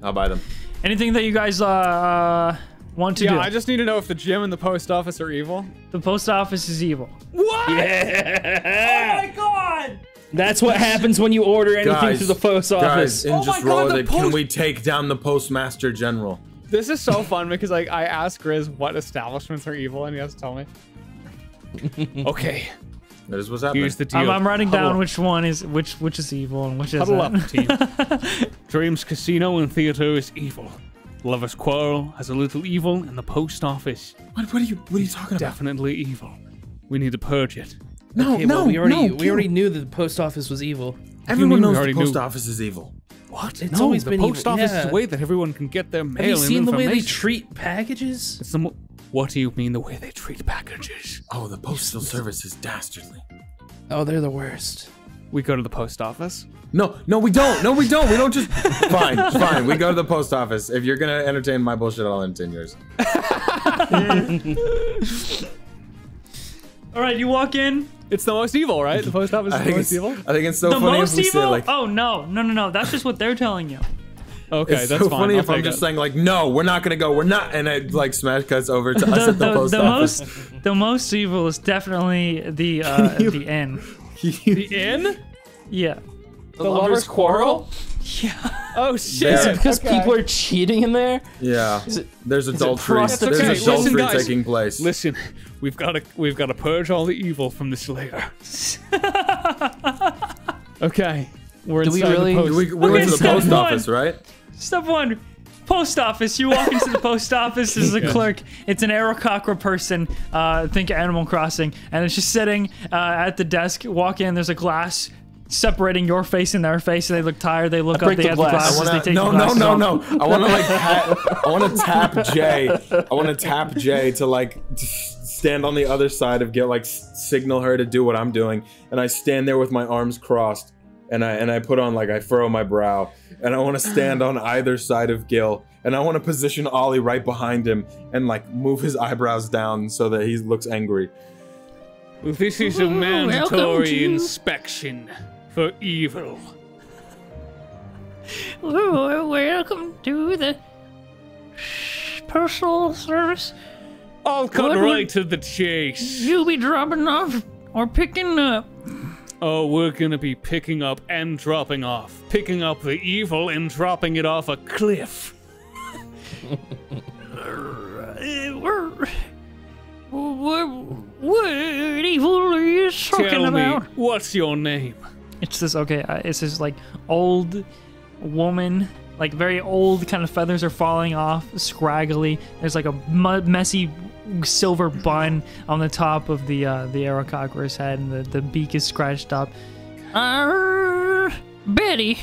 I'll buy them. Anything that you guys uh, uh, want to yeah, do? I just need to know if the gym and the post office are evil. the post office is evil. What? Yeah. Oh my god! That's what happens when you order anything Guys, through the post office. Guys, and Oh just my roll God, with the it. Can we take down the postmaster general? This is so fun because like I asked Grizz what establishments are evil and he has to tell me. okay, That is what's happening. here's the deal. I'm, I'm writing Huddle down up. which one is which which is evil and which Huddle isn't. up, team. Dreams Casino and Theater is evil. Lovers Quarrel has a little evil, and the post office What, what are you? What are you talking about? definitely evil. We need to purge it. No, Okay, no, well, we already no, we already knew that the post office was evil. Everyone knows the post knew? office is evil. What? It's no, always the been post evil, office yeah. is the way that everyone can get their mail Have you and seen the way they treat packages? It's the mo- what do you mean the way they treat packages? Oh, the postal service is dastardly. Oh, they're the worst. We go to the post office. No, no, we don't. No, we don't. We don't just. fine, fine. We go to the post office. If you're gonna entertain my bullshit, I'll entertain yours. All right, you walk in. It's the most evil, right? The post office I is the think most it's. evil. I think it's so the funny most if we say evil? like. oh no, no, no, no. That's just what they're telling you. Okay, it's that's so fine. funny I'll if I'm take just saying like, no, we're not gonna go. We're not, and it like smash cuts over to us The, at the, the, post the office. most, the most evil is definitely the uh, the inn. the inn. Yeah. The, lovers quarrel. Yeah. Oh shit! Is it Because Okay. people are cheating in there? yeah, it- there's adultery. prostitution? There's It's okay. adultery Listen, guys. taking place. Listen, we've got to we've got to purge all the evil from this layer. okay, we're Do we inside really- the post. we, we went Okay, to the post one. office, right? Step one. Post office. You walk into the post office. There's a clerk. It's an Aarakocra person. Uh, think Animal Crossing, and it's just sitting uh, at the desk. Walk in. There's a glass separating your face and their face. And they look tired. They look up. They the have the glass. I glasses. Wanna, take no, the no, glasses no, off. no. I want to like, pat, I want to tap Jay. I want to tap Jay to like stand on the other side of get like signal her to do what I'm doing, and I stand there with my arms crossed, and I and I put on like I furrow my brow, and I want to stand on either side of Gil, and I want to position Ollie right behind him, and like move his eyebrows down so that he looks angry. This is a mandatory to- inspection for evil. Ooh, welcome to the personal service. I'll cut What would- right to the chase. You'll be dropping off or picking up. Oh, we're gonna be picking up and dropping off. Picking up the evil and dropping it off a cliff. We're, what, what evil are you talking Tell about? me, what's your name? It's this okay. Uh, it's this like old woman, like very old. Kind of feathers are falling off, scraggly. There's like a mu- messy silver bun on the top of the uh, the Aarakocra's head, and the, the beak is scratched up. Uh, Betty,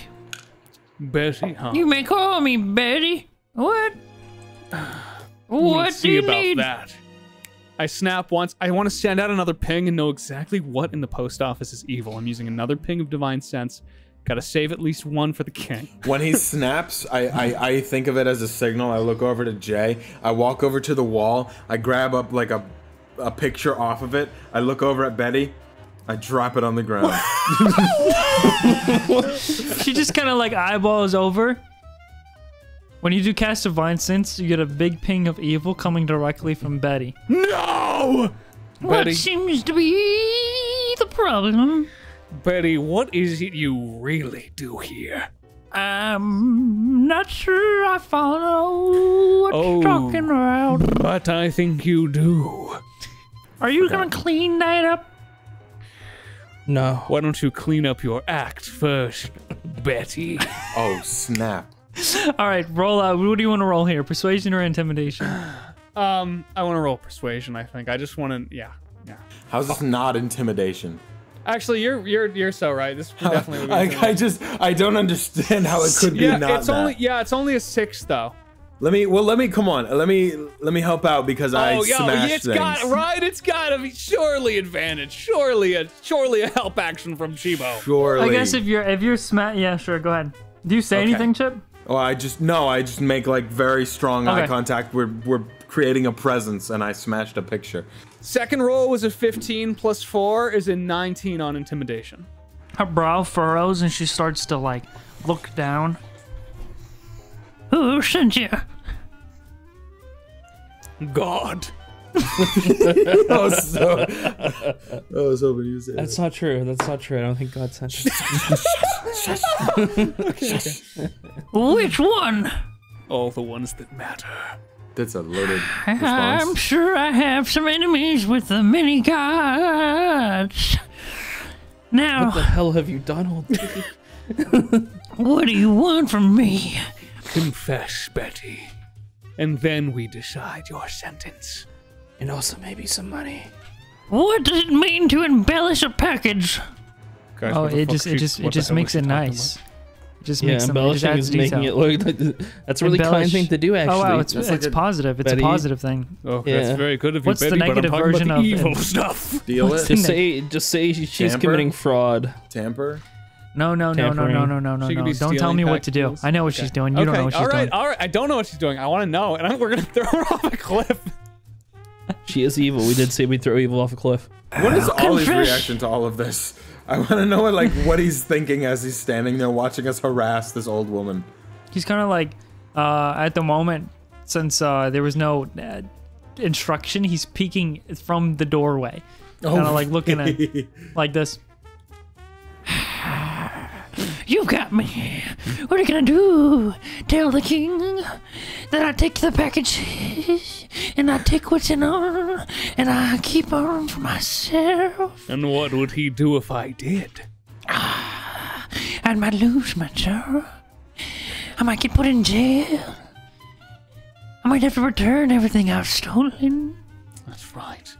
Betty, huh? you may call me Betty. What? We'll What do see you about need? that. I snap once. I want to send out another ping and know exactly what in the post office is evil. I'm using another ping of divine sense. Gotta save at least one for the king. When he snaps, I, I, I think of it as a signal. I look over to Jay. I walk over to the wall. I grab up like a, a picture off of it. I look over at Betty. I drop it on the ground. She just kind of like eyeballs over. When you do cast Divine Sense, you get a big ping of evil coming directly from Betty. No! Betty, What seems to be the problem? Betty, what is it you really do here? I'm not sure I follow what Oh. you're talking about. But I think you do. Are you gonna clean that up? No. Why don't you clean up your act first, Betty? oh, snap. All right, roll out. What do you want to roll here? Persuasion or intimidation? Um, I want to roll persuasion. I think I just want to. Yeah, yeah. How's this not intimidation? Actually, you're you're you're so right. This definitely. Would be I, I just, I don't understand how it could be yeah, not it's that. only yeah, it's only a six though. Let me, well, let me, come on. Let me, let me help out because I oh, yo, smashed it's things. got right. It's got to be surely advantage. Surely a surely a help action from Chibo. Surely. I guess if you're if you're sma- yeah, sure, go ahead. Do you say Okay. anything, Chip? Oh I just, no, I just make like very strong eye contact. We're, we're creating a presence and I smashed a picture. Second roll was a 15 plus four is a 19 on intimidation. Her brow furrows and she starts to like look down. Who sent you? God. I was so, I was hoping you said That's not true. That's not true. I don't think God sent you. Which one? All the ones that matter. That's a loaded I'm sure I have some enemies with the mini gods. Now, What the hell have you done, old lady? what do you want from me? Confess, Betty, and then we decide your sentence. And also maybe some money. What does it mean to embellish a package? guys. Oh, what the it just it just it just makes it talking nice. It just Yeah, makes them, it just embellishing adds is making detail. it look like that's a really kind thing to do. Actually, Oh wow, it's That's it's like positive. It's Betty- a positive thing. about? Oh, Yeah. that's very good of you, What's the Betty, but I'm negative version about the of- evil stuff. Deal What's it. just say just say she- she's Tamper? committing fraud. Tamper. No, no, no, no, no, no, no, no, no. Don't tell me what to do. packages. I know what Okay. she's doing. You okay, don't know what she's all right, doing. all right. I don't know what she's doing. I want to know, and I'm, we're gonna throw her off a cliff. She is evil. We did say we'd throw evil off a cliff. What is Ollie's reaction to all of this? I want to know what like what he's thinking as he's standing there watching us harass this old woman. He's kind of like, uh, at the moment, since uh, there was no uh, instruction, he's peeking from the doorway, kind of like looking at like this. You got me. What are you gonna do? Tell the king that I take the package and I take what's in them and I keep them for myself. And what would he do if I did? Ah, I might lose my job. I might get put in jail. I might have to return everything I've stolen. That's right.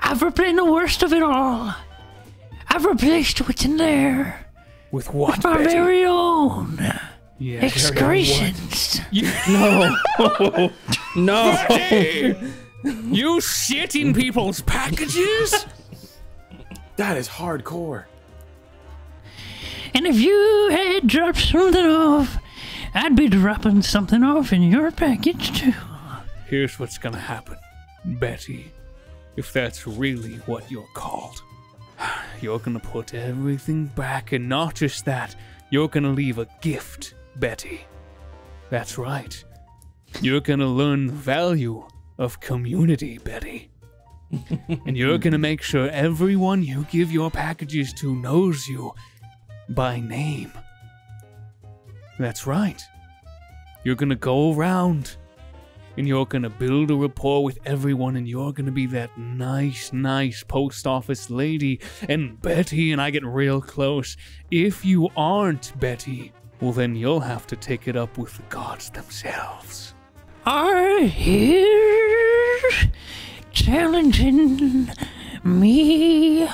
I've replayed the worst of it all. I've replaced what's in there With what, with my Betty? very own yeah, very excretions. No, no. Betty! you shit in people's packages? That is hardcore. And if you had dropped something off, I'd be dropping something off in your package too. Here's what's gonna happen, Betty. If that's really what you're called, you're gonna put everything back, and not just that, you're gonna leave a gift, Betty. That's right. You're gonna learn the value of community, Betty. and you're gonna make sure everyone you give your packages to knows you by name. That's right. You're gonna go around and you're gonna build a rapport with everyone, and you're gonna be that nice, nice post office lady. And Betty and I get real close. If you aren't Betty, well, then you'll have to take it up with the gods themselves. Are here challenging me.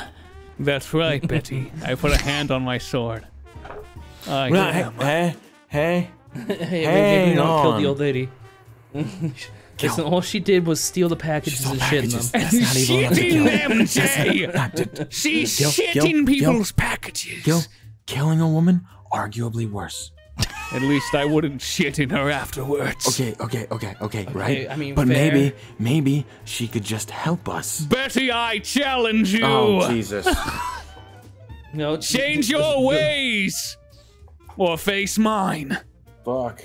That's right, Betty. I put a hand on my sword. I am. Hey, hey. hey, maybe Hang we don't kill the on. old lady. Listen, all she did was steal the packages and shit in them. That's not evil enough to Shitting them, Jay! She's Gil, Gil, shitting Gil, people's packages. Gil, killing a woman, arguably worse. At least I wouldn't shit in her afterwards. Okay, okay, okay, okay, right? I mean, but fair. maybe, maybe she could just help us. Betty, I challenge you. Oh, Jesus. No, Change your ways, or face mine. Fuck.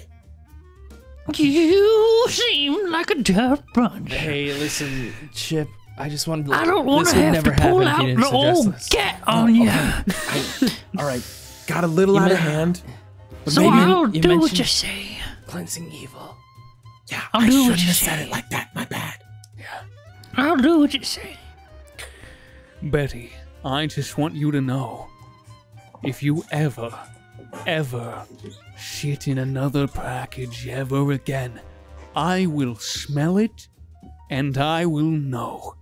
You seem like a tough bunch. Hey, listen, Chip. I just wanted to. I don't want to would have never to pull out the old cat on oh, you. All right, got a little You out of hand. But So maybe, I'll you do what you say. Cleansing evil. yeah, I'll I do shouldn't what you have said it like that. My bad. Yeah. I'll do what you say. Betty, I just want you to know if you ever, ever shit in another package ever again, I will smell it and I will know.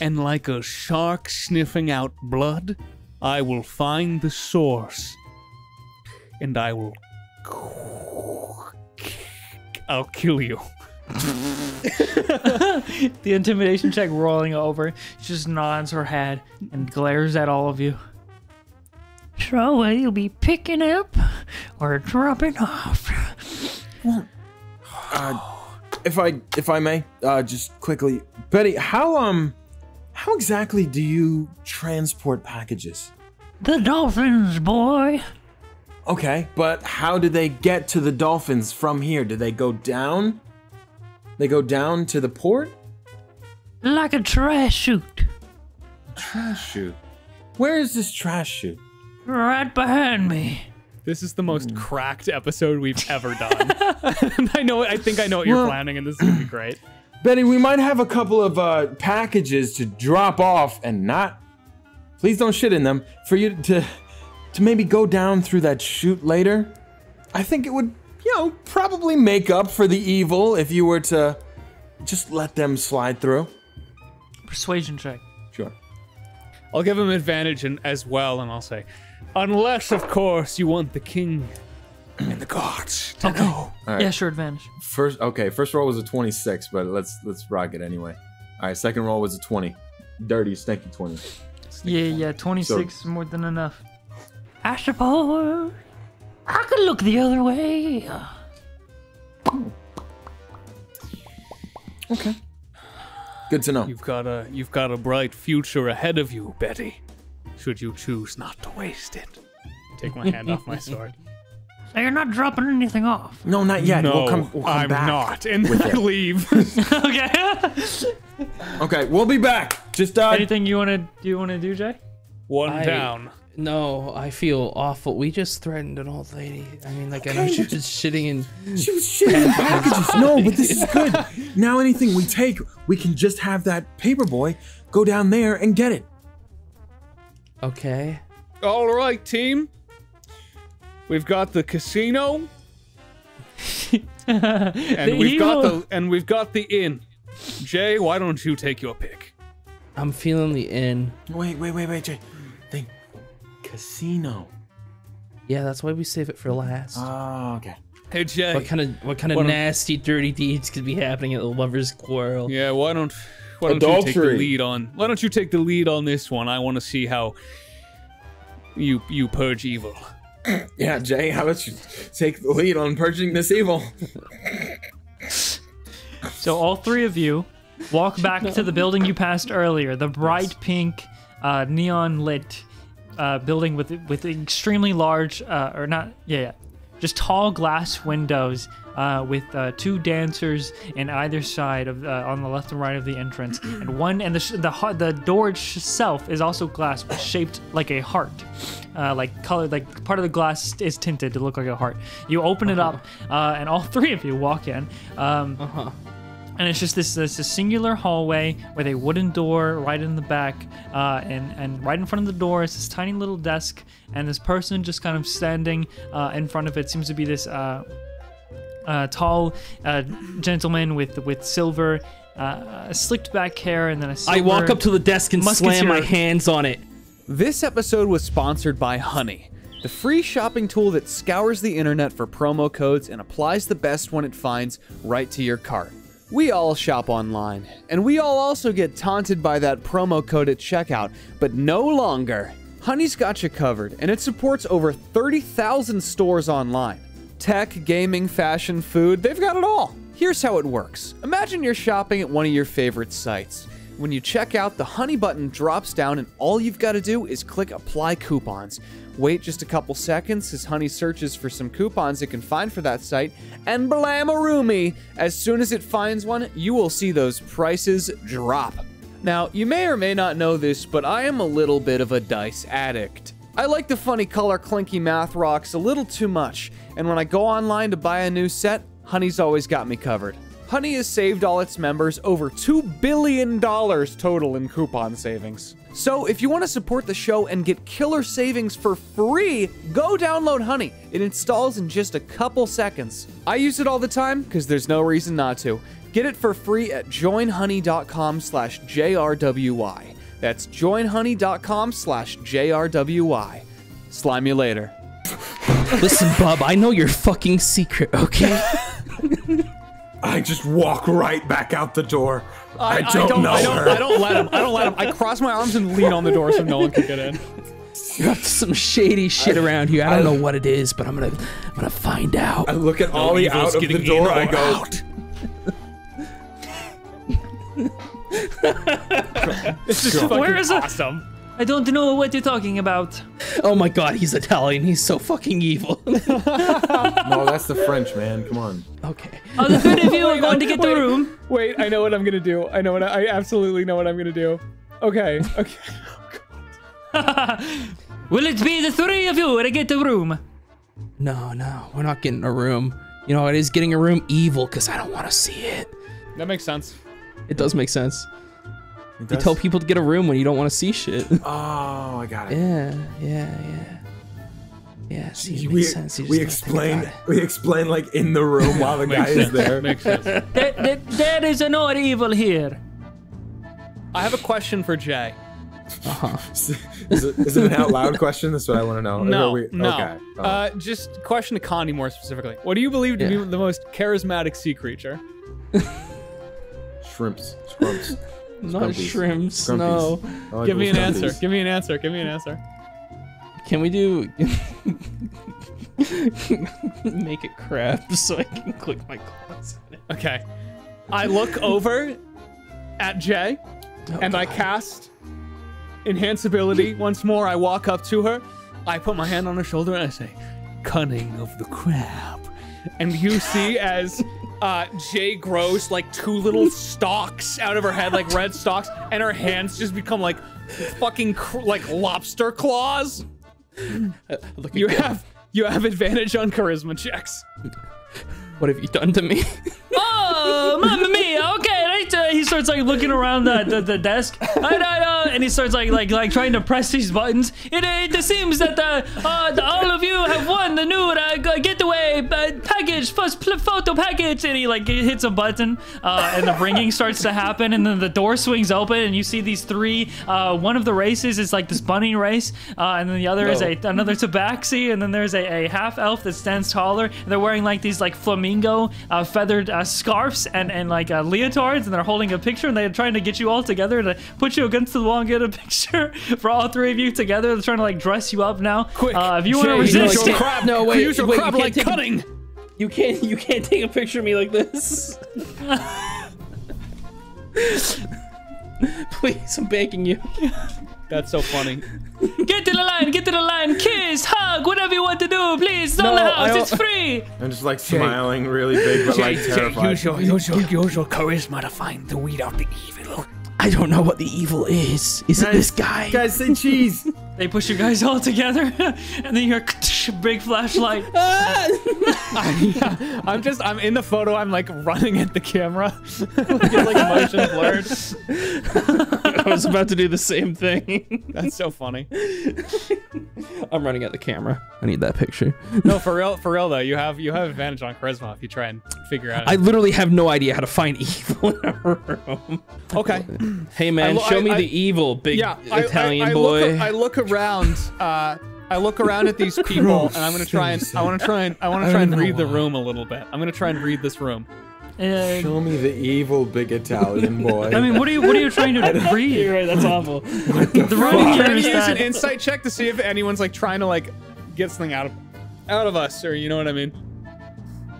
And like a shark sniffing out blood, I will find the source and I will. I'll kill you. The intimidation check rolling over. She just nods her head and glares at all of you. So will you be picking up or dropping off? Uh, if I, if I may, uh, just quickly, Betty, how um, how exactly do you transport packages? The dolphins, boy. Okay, but how do they get to the dolphins from here? Do they go down? They go down to the port? Like a trash chute. Trash chute. Where is this trash chute? Right behind me. This is the most cracked episode we've ever done. I know. I think I know what you're Well- planning, and this is gonna be great. Betty, we might have a couple of uh, packages to drop off and not. Please don't shit in them. For you to, to maybe go down through that chute later. I think it would, you know, probably make up for the evil if you were to just let them slide through. Persuasion check. Sure. I'll give him advantage and, as well, and I'll say, unless of course you want the king and the gods to know. All right. Yeah, sure, advantage. First, okay, first roll was a 26, but let's let's rock it anyway. All right, second roll was a 20. Dirty, stinky 20. Yeah, yeah, 26 is more than enough. I suppose I could look the other way. Okay. Good to know. You've got a you've got a bright future ahead of you, Betty. Should you choose not to waste it. Take my hand off my sword. So you're not dropping anything off. No, not yet. No, we'll come, we'll come I'm back. not. And with I it. leave. okay. Okay, we'll be back. Just uh, Anything you wanna you wanna do, Jay? One I- down. No, I feel awful. We just threatened an old lady. I mean, like, I know she was shitting in. She was shitting in packages. No, but this is good. Now anything we take, we can just have that paper boy go down there and get it. Okay. All right, team. We've got the casino, and we've got the and we've got the inn. Jay, why don't you take your pick? I'm feeling the inn. Wait, wait, wait, wait, Jay. Think casino. Yeah, that's why we save it for last. Oh, okay. Hey, Jay. what kind of what kind of nasty, dirty deeds could be happening at the lovers' quarrel? Yeah, why don't why don't you take the lead on why don't you take the lead on this one? I want to see how you you purge evil. Yeah, Jay, how about you take the lead on purging this evil? So all three of you walk back to the building you passed earlier, the bright pink, uh, neon lit uh, building with with extremely large, uh, or not, yeah, yeah, just tall glass windows uh, with uh, two dancers in either side of uh, on the left and right of the entrance, and one and the sh- the heart- the door itself is also glass, but shaped like a heart. Uh, like colored, like part of the glass is tinted to look like a heart. You open it up, uh, and all three of you walk in. Um, Uh-huh. and it's just this this, this singular hallway with a wooden door right in the back, uh, and and right in front of the door is this tiny little desk, and this person just kind of standing uh, in front of it seems to be this uh, uh, tall uh, gentleman with with silver, uh, slicked back hair, and then a silver. I walk up to the desk and slam my hands on it. This episode was sponsored by Honey, the free shopping tool that scours the internet for promo codes and applies the best one it finds right to your cart. We all shop online, and we all also get taunted by that promo code at checkout, but no longer. Honey's got you covered, and it supports over 30,000 stores online. Tech, gaming, fashion, food, they've got it all. Here's how it works Imagine you're shopping at one of your favorite sites. When you check out, the Honey button drops down, and all you've got to do is click Apply Coupons. Wait just a couple seconds as Honey searches for some coupons it can find for that site, and blamaroomy! As soon as it finds one, you will see those prices drop. Now, you may or may not know this, but I am a little bit of a dice addict. I like the funny color clinky math rocks a little too much, and when I go online to buy a new set, Honey's always got me covered. Honey has saved all its members over $2 billion total in coupon savings. So, if you want to support the show and get killer savings for free, go download Honey. It installs in just a couple seconds. I use it all the time because there's no reason not to. Get it for free at joinhoney.com slash JRWI. That's joinhoney.com slash JRWI. Slime you later. Listen, Bub, I know your fucking secret, okay? I just walk right back out the door. I, don't, know I don't, her. I don't let him. I don't let him. I cross my arms and lean on the door so no one can get in. You got some shady shit around here. I don't know what it is, but I'm gonna I'm gonna find out. I look at Ollie evil's out of the door. I go, out. this is fucking Where is it? awesome. I don't know what you're talking about. Oh my god, he's Italian. He's so fucking evil. no, that's the French man. Come on. okay. Oh, the three of you are going to get the Wait. room. Wait, I know what I'm gonna do. I know what I, I absolutely know what I'm gonna do. Okay, okay. Will it be the three of you to get the room? No, no, we're not getting a room. You know, it is getting a room evil because I don't want to see it. That makes sense. It does make sense. It You tell people to get a room when you don't want to see shit. Oh, I got it. yeah, yeah, yeah. Yeah, see, it makes we sense. You we gotta explain we explain like in the room while the guy is there. Makes sense. There, there, there is no evil here. I have a question for Jay. Uh-huh. Is it, is it an out loud question? That's what I want to know. No, we- no. Okay. Oh. Uh, just question to Condi more specifically. What do you believe to Yeah. be the most charismatic sea creature? shrimps. Shrimps. Not Scrumpies. shrimps. Scrumpies. No. I like Give me an little answer. Give me an answer. Give me an answer. Can we do make it crab so I can click my claws in it? Okay. I look over at Jay oh, and I cast enhance ability once more. I walk up to her. I put my hand on her shoulder and I say, "Cunning of the crab." And you see as uh, Jay grows like two little stalks out of her head, like red stalks, and her hands just become like fucking cr- like lobster claws. Look You at have you have advantage on charisma checks. What have you done to me? Oh, mamma mia! Okay, Uh, he starts like looking around the the, the desk, and, uh, and he starts like like like trying to press these buttons. It, it seems that uh, uh, the, all of you have won the new uh, getaway uh, package, first photo package, and he like hits a button, uh, and the ringing starts to happen, and then the door swings open, and you see these three. Uh, one of the races is like this bunny race, uh, and then the other is a another tabaxi, and then there's a, a half elf that stands taller. And they're wearing like these like flamingo uh, feathered uh, scarves and and like uh, leotards, and they're holding a picture, and they're trying to get you all together to put you against the wall and get a picture for all three of you together. They're trying to like dress you up now. Quick, uh, if you want to Jay, resist, use your crab. No, wait, use your wait, you crab can't like cutting. cunning. You can't you can't take a picture of me like this. Please, I'm begging you. That's so funny. get to the line, get to the line, kiss, hug, whatever you want to do, please. It's on No, the house, it's free. I'm just like smiling really big, but like terrified. use your, use your, use your charisma to find to weed out the evil. I don't know what the evil is. Is it this guy? Guys, say cheese. They push you guys all together, and then you hear big flashlight. I'm just, I'm in the photo. I'm like running at the camera. like, like motion blurred. I was about to do the same thing. That's so funny. I'm running at the camera. I need that picture. No, for real, for real though. You have, you have advantage on charisma if you try and figure out. I literally have no idea how to find evil in a room. okay. Hey man, lo- show I- me I- the evil, big Yeah, I- Italian I, I boy. Look, I look around. Uh, I look around at these people, and I'm gonna try and I want to try and I want to try and read the room a little bit. I'm gonna try and read this room. Uh, Show me the evil big Italian boy. I mean, what are you what are you trying to read? right, that's awful. The running Can here is use an that insight check to see if anyone's like trying to like get something out of out of us, or you know what I mean?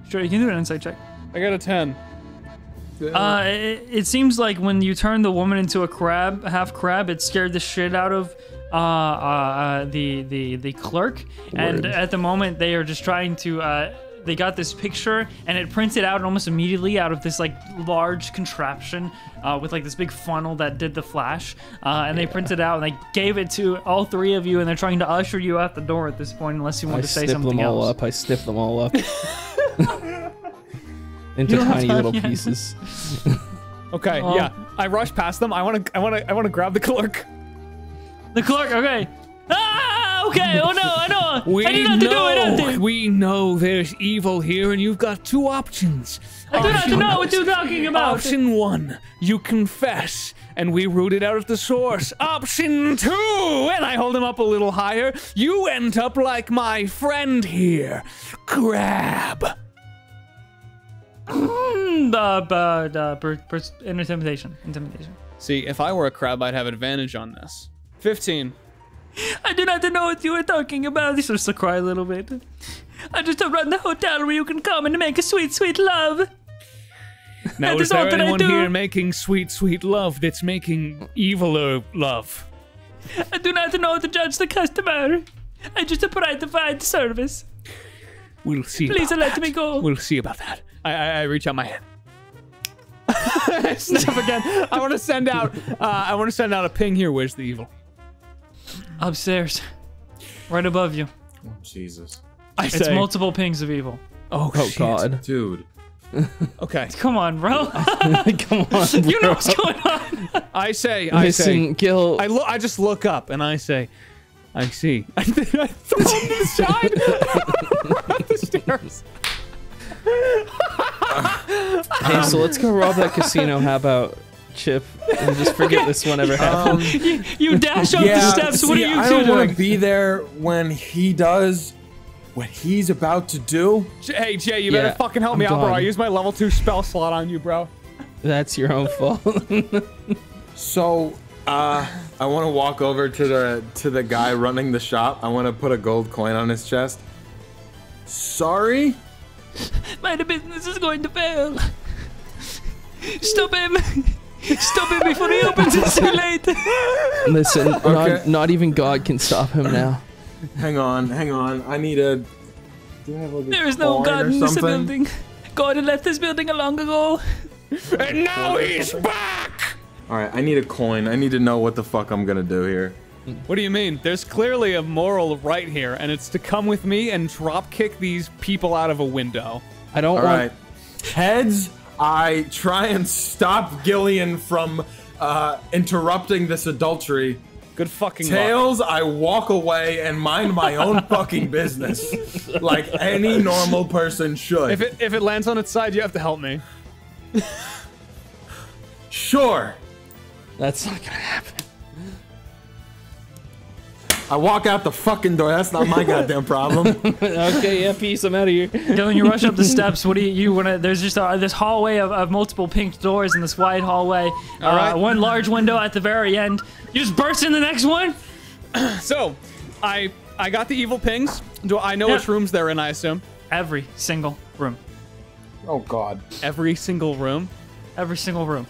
Sure, you can do an insight check. I got a ten. Uh, it, it seems like when you turn the woman into a crab, half crab, it scared the shit out of uh, uh, uh, the the the clerk. And at the moment, they are just trying to. They got this picture, and it printed out almost immediately out of this like large contraption uh, with like this big funnel that did the flash. Uh, and they printed out, and they gave it to all three of you, and they're trying to usher you out the door at this point, unless you want I to say something snip something them all up. I snip them all up. Into tiny little yet. pieces. Okay, Um, yeah. I rush past them. I want to. I want to. I want to grab the clerk. The clerk, okay. Ah, okay. Oh no, I know. I did not have to do it. we know there's evil here, and you've got two options. I do not know what you're talking about. Option one, you confess, and we root it out at the source. Option two, and I hold him up a little higher, you end up like my friend here, Crab. Mm, uh, uh, per, per, intimidation. Intimidation. See, if I were a crab, I'd have advantage on this. 15. I do not know what you are talking about. He starts to cry a little bit. I just run the hotel where you can come and make a sweet, sweet love. Now, That is is there anyone here making sweet, sweet love that's making eviler love? I do not know to judge the customer. I just provide the fine service. We'll see. Please let that. me go. We'll see about that. I, I, I reach out my hand. Snap again. I want to send out. Uh, I want to send out a ping here. Where's the evil? Upstairs. Right above you. Oh, Jesus. I It's say. multiple pings of evil. oh, Oh shit. god. Dude. Okay. Come on, bro. Come on, you know what's going on. I say. I say. Gil. I look. I just look up and I say. I see. I throw him to the side. Run up the stairs. Hey, so let's go rob that casino. How about Chip, and just forget this one ever happened. you, you dash up the steps. what are see, you I don't want to be there when he does what he's about to do. Hey Jay, you Yeah, better fucking help me I'm out, bro. I used my level two spell slot on you, bro. That's your own fault. So, uh, I want to walk over to the to the guy running the shop. I want to put a gold coin on his chest. Sorry. My business is going to fail. Stop him. Stop him before he opens. It's too late. Listen, Okay. not, not even God can stop him now. Hang on, hang on. I need a. Do I have like a There is no God in this building. God left this building a long ago. And now he's back. All right, I need a coin. I need to know what the fuck I'm gonna do here. What do you mean? There's clearly a moral right here, and it's to come with me and drop kick these people out of a window. I don't All want. right. Heads, I try and stop Gillion from uh, interrupting this adultery. Good fucking luck. I walk away and mind my own fucking business, like any normal person should. If it if it lands on its side, you have to help me. sure. That's not gonna happen. I walk out the fucking door. That's not my goddamn problem. okay, yeah, peace. I'm out of here. Dylan, you rush up the steps. What do you, you want to? There's just a, this hallway of, of multiple pink doors in this wide hallway. Uh, right. One large window at the very end. You just burst in the next one. So, I I got the evil pings. Do I know Yeah. which rooms they're in? I assume Every single room. oh God. every single room. Every single room.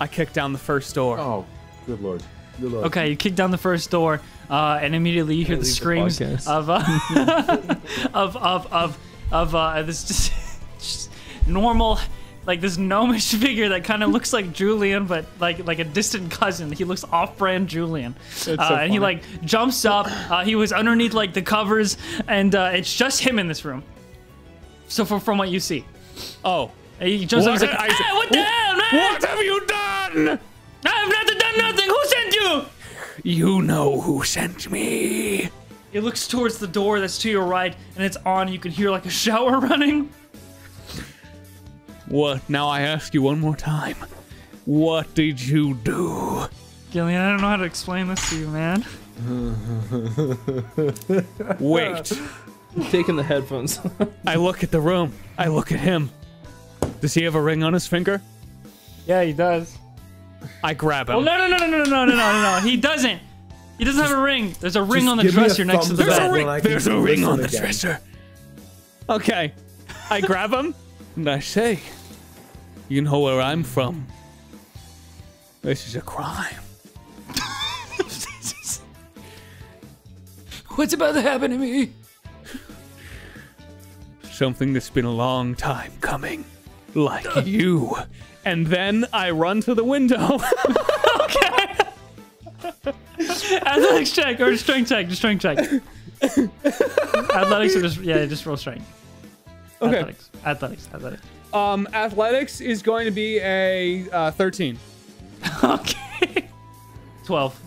I kicked down the first door. Oh, good lord. Good lord. Okay, you kick down the first door, uh, and immediately you hear the leave the screams of, uh, of of of of uh, this just, just normal, like this gnomish figure that kind of looks like Julian, but like like a distant cousin. He looks off-brand Julian, uh, so and he like jumps up. Uh, he was underneath like the covers, and uh, it's just him in this room. So from from what you see, Oh, And he jumps up. He's like, I- "Hey, what the hell, man? what have you done? I've not done nothing. Who sent you?" You know who sent me. It looks towards the door that's to your right, and it's on. You can hear like a shower running. What? Now I ask you one more time. What did you do? Gillion, I don't know how to explain this to you, man. Wait. Taking the headphones. I look at the room. I look at him. Does he have a ring on his finger? Yeah, he does. I grab him. Oh no no no no no no no no no no! He doesn't. He doesn't have a ring. There's a ring on the give me a dresser next to the bed. There's a ring. There's a ring on the again. dresser. Okay. I grab him and I say, You know where I'm from. This is a crime. What's about to happen to me? Something that's been a long time coming. Like you. And then I run to the window. Okay. Athletics check or strength check. Just strength check. Athletics or just yeah, just roll strength. Okay. Athletics. Athletics. Athletics. Um, athletics is going to be a uh, 13. Okay. Twelve.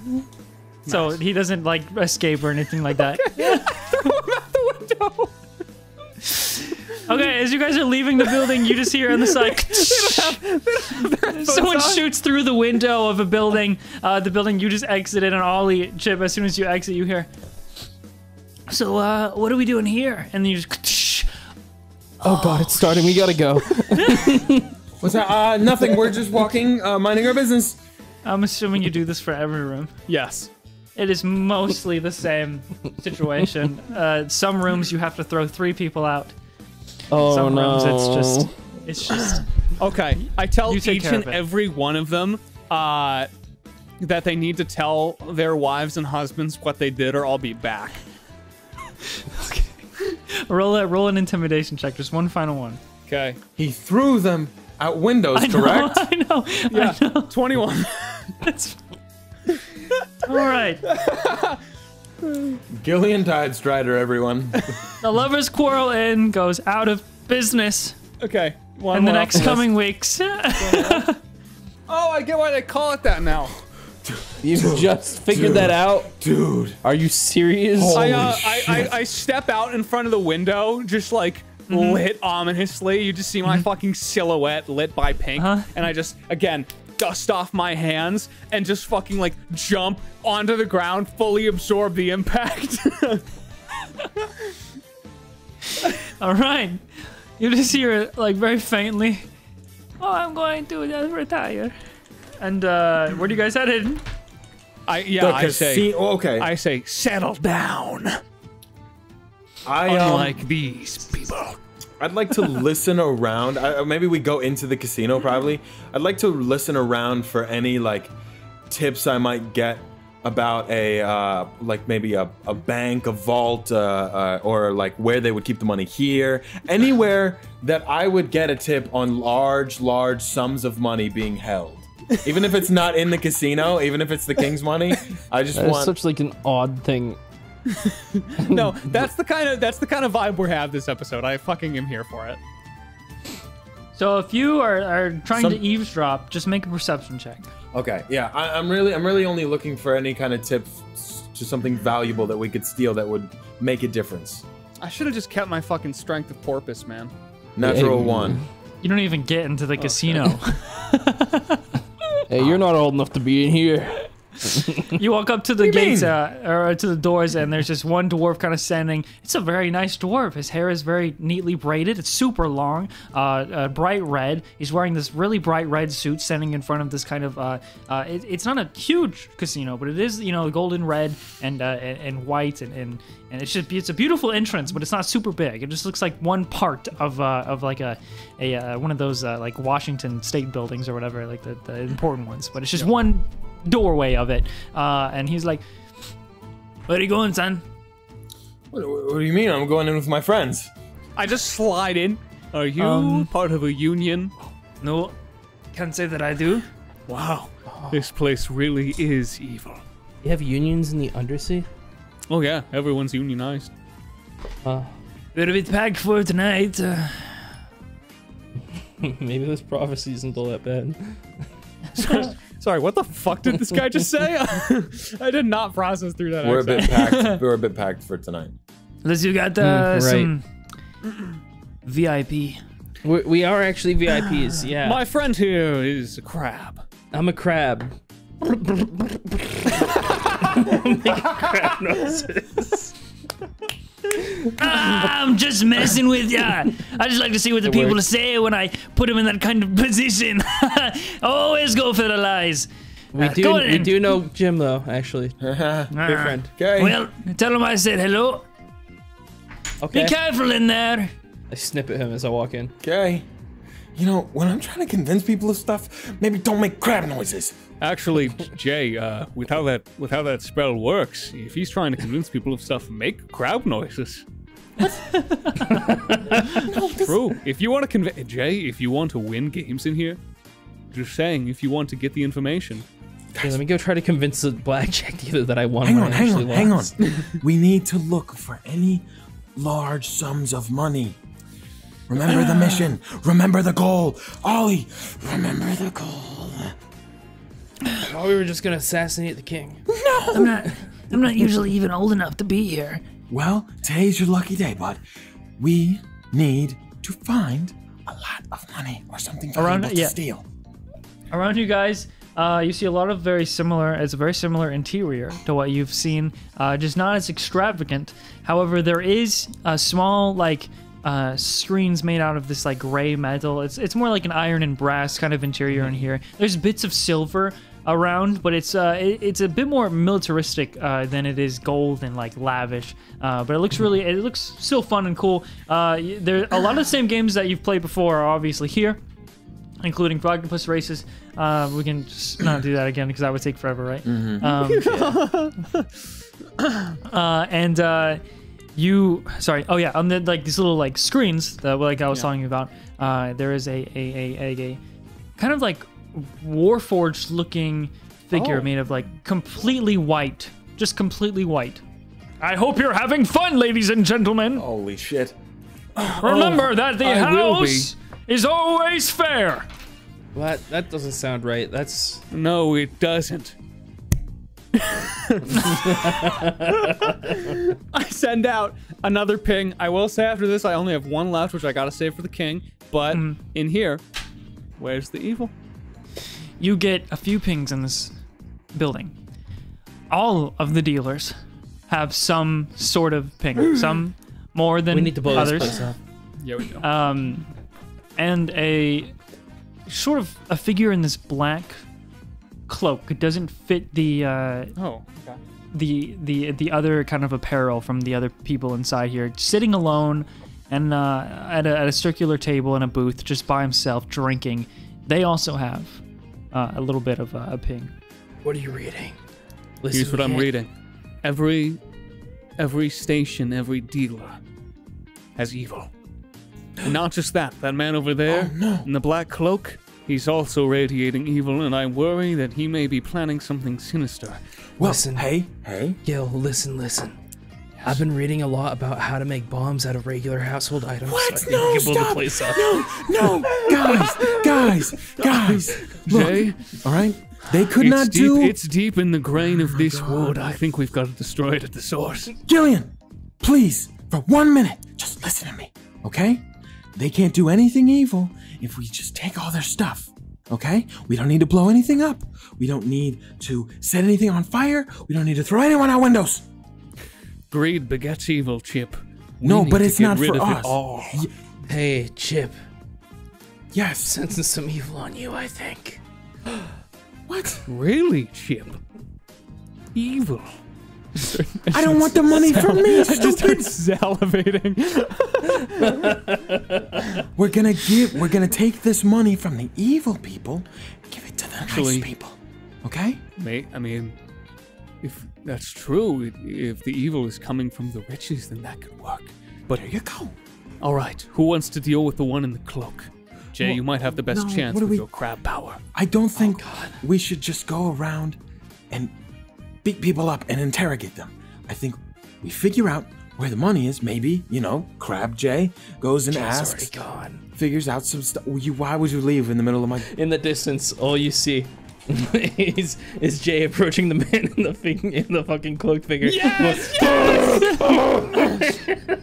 So he doesn't like escape or anything like that. window. Okay, as you guys are leaving the building, you just hear on the side. Someone shoots through the window of a building. Uh, the building you just exited, and Ollie, Chip, as soon as you exit, you hear. So, uh, what are we doing here? And then you just. oh god, it's starting. We gotta go. What's that? Uh, nothing. We're just walking, uh, minding our business. I'm assuming you do this for every room. Yes. It is mostly the same situation. Uh, some rooms you have to throw three people out. Oh Some no. rooms it's just. It's just. Okay. I tell You each and every one of them uh, that they need to tell their wives and husbands what they did or I'll be back. Roll a, roll an intimidation check. Just one final one. Okay. He threw them out windows, I know, correct? I know. Yeah. I know. 21. That's all right. Gillion Tidestrider, everyone. The lovers' quarrel inn goes out of business okay. One in the next coming weeks. Oh, I get why they call it that now. You just figured that out? Dude. Are you serious? I, uh, Holy I. I, I step out in front of the window, just like lit ominously. You just see my fucking silhouette lit by pink. Uh-huh. And I just, again, dust off my hands and just fucking like jump onto the ground, fully absorb the impact. All right. You just hear it like very faintly. Oh, I'm going to uh, retire. And uh, where do you guys headed? I yeah, The I say casi- oh, okay. I say settle down. I um, Unlike these people. I'd like to listen around. I, uh, maybe we go into the casino. Probably. I'd like to listen around for any like tips I might get about a uh, like maybe a, a bank, a vault, uh, uh, or like where they would keep the money here. Anywhere that I would get a tip on large, large sums of money being held. Even if it's not in the casino, even if it's the king's money, I just That's want. such like an odd thing. No, that's the kind of that's the kind of vibe we have this episode. I fucking am here for it. So if you are, are trying Some- to eavesdrop, just make a perception check. Okay, yeah, I, I'm really, I'm really only looking for any kind of tip to something valuable that we could steal that would make a difference. I should have just kept my fucking strength of porpoise, man. Natural Hey. one. You don't even get into the oh, casino. Hey, you're not old enough to be in here. you walk up to the gates uh, or to the doors, and there's just one dwarf kind of standing. It's a very nice dwarf. His hair is very neatly braided. It's super long, uh, uh, bright red. He's wearing this really bright red suit, standing in front of this kind of. Uh, uh, it, it's not a huge casino, but it is you know golden red and uh, and, and white, and, and and it's just it's a beautiful entrance, but it's not super big. It just looks like one part of uh, of like a a uh, one of those uh, like Washington State buildings or whatever, like the, the important ones. But it's just one doorway of it. Uh, and he's like, "Where are you going, son?" What, what do you mean? I'm going in with my friends. I just slide in. Are you Um, part of a union? No, can't say that I do. Wow, this place really is evil. You have unions in the undersea? Oh yeah, everyone's unionized. Uh, We're bit packed for tonight. Uh, maybe this prophecy isn't all that bad. Sorry, what the fuck did this guy just say? I did not process through that. We're a bit packed. We're a bit packed for tonight. unless you got uh, Mm, right. some VIP. We're, we are actually VIPs, yeah. My friend here is a crab. I'm a crab. crab noises. Ah, I'm just messing with ya. I just like to see what the It people works. say when I put them in that kind of position. Always go for the lies. We Uh, do we in. do know Jim though, actually. Ah, Good friend. Okay. Well, tell him I said hello. Okay. Be careful in there. I snip at him as I walk in. Okay. You know, when I'm trying to convince people of stuff, maybe don't make crab noises. Actually, Jay, uh, with how that with how that spell works, if he's trying to convince people of stuff, make crowd noises. True. If you want to convince Jay, if you want to win games in here, just saying, if you want to get the information, Okay, let me go try to convince the blackjack dealer that I won Hang when on, I hang actually on, hang on. we need to look for any large sums of money. Remember the mission. Remember the goal. Ollie, remember the goal. Oh, we were just gonna assassinate the king. No, I'm not. I'm not usually even old enough to be here. Well, today's your lucky day, bud. We need to find a lot of money or something Around- valuable to yeah. steal. Around you guys, uh, you see a lot of very similar. It's a very similar interior to what you've seen, uh, just not as extravagant. However, there is a small like uh, screens made out of this like gray metal. It's it's more like an iron and brass kind of interior in here. There's bits of silver around, but it's uh it, it's a bit more militaristic uh, than it is gold and like lavish. Uh, but it looks really it looks still fun and cool. Uh, there a lot of the same games that you've played before are obviously here including Frogtopus races. Uh, we can just not do that again because that would take forever, right? Um, uh, and uh, you, sorry, oh yeah, on the like these little like screens that like I was talking about, uh, there is a a, a, a a kind of like warforged looking figure Oh. made of like completely white, just completely white. I hope you're having fun, ladies and gentlemen. Holy shit. Remember oh, that the I house is always fair. Well, that, that doesn't sound right. That's no, it doesn't. I send out another ping. I will say after this, I only have one left, which I gotta save for the king. But mm-hmm. in here, where's the evil? You get a few pings in this building. All of the dealers have some sort of ping, some more than We need to blow others. this place up. Yeah, we do. um, and a sort of a figure in this black cloak. It doesn't fit the uh, oh, okay. the the the other kind of apparel from the other people inside here. Sitting alone and uh, at, a, at a circular table in a booth, just by himself, drinking. They also have uh, a little bit of uh, a ping. What are you reading? Listen, Here's what I'm can't- reading. Every every station, every dealer has evil. And not just that, that man over there in the black cloak, he's also radiating evil, and I worry that he may be planning something sinister. Well, Listen. hey, hey. Gil, listen, listen. I've been reading a lot about how to make bombs out of regular household items. What? So I No, stop. place up. No, guys, guys, guys. Look, Jay, all right? They could it's not deep, do. it's deep in the grain of oh this wood. I think we've got to destroy it at the source. Gillion, please, for one minute, just listen to me, okay? They can't do anything evil if we just take all their stuff, okay? We don't need to blow anything up. We don't need to set anything on fire. We don't need to throw anyone out windows. Greed begets evil, Chip. We No, but it's not rid for of us. It all. Hey, Chip, Yes. sensing some evil on you, I think. What? Really, Chip? Evil. I don't want the money from me, stupid. salivating. We're gonna give. We're gonna take this money from the evil people, give it to the Actually- nice people, okay? Mate, I mean, if that's true, i- if the evil is coming from the riches, then that could work. But here you go. all right, who wants to deal with the one in the cloak? Jay, Well, you might have the best no, chance with we- your crab power. I don't oh, think we should just go around and beat people up and interrogate them. I think we figure out where the money is. Maybe you know, Crab Jay goes and He's asks, already gone. figures out some stuff. Why would you leave in the middle of my? In the distance, all you see is is Jay approaching the man in the thing in the fucking cloak figure. Yes!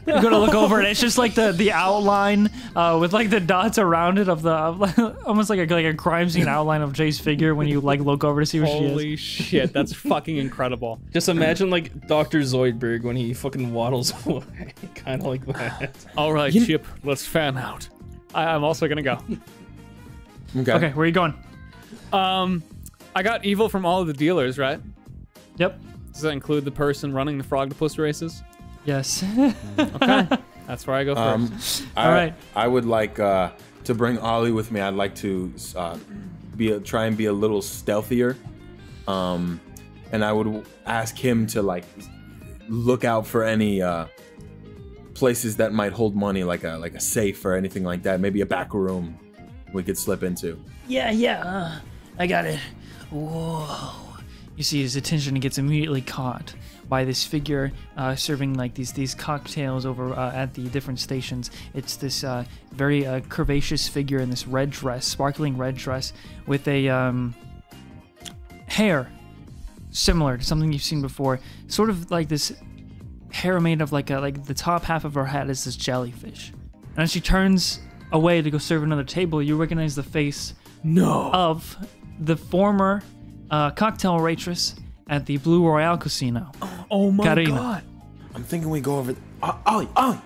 You go to look over and it's just like the the outline uh, with like the dots around it of the of, like, almost like a like a crime scene outline of Jay's figure when you like look over to see where she is. Holy shit, that's fucking incredible. Just imagine like Dr. Zoidberg when he fucking waddles away, kind of like that. All right, You- Chip, let's fan out. I, I'm also gonna go. Okay, where are you going? Um, I got evil from all of the dealers, right? Yep. Does that include the person running the frog Frogtopus races? Yes. Okay, that's where I go first. Um, I, All right. I would like uh, to bring Ollie with me. I'd like to uh, be a, try and be a little stealthier, um, and I would ask him to like look out for any uh, places that might hold money, like a like a safe or anything like that. Maybe a back room we could slip into. yeah, yeah. Uh, I got it. Whoa. You see his attention gets immediately caught by this figure uh, serving like these these cocktails over uh, at the different stations. It's this uh, very uh, curvaceous figure in this red dress, sparkling red dress, with a um, hair similar to something you've seen before. Sort of like this hair made of like a like the top half of her head is this jellyfish. And as she turns away to go serve another table, you recognize the face No. of the former uh, cocktail waitress at the Blue Royale Casino. oh my Karina. god! I'm thinking we go over. Uh, Ollie, Ollie,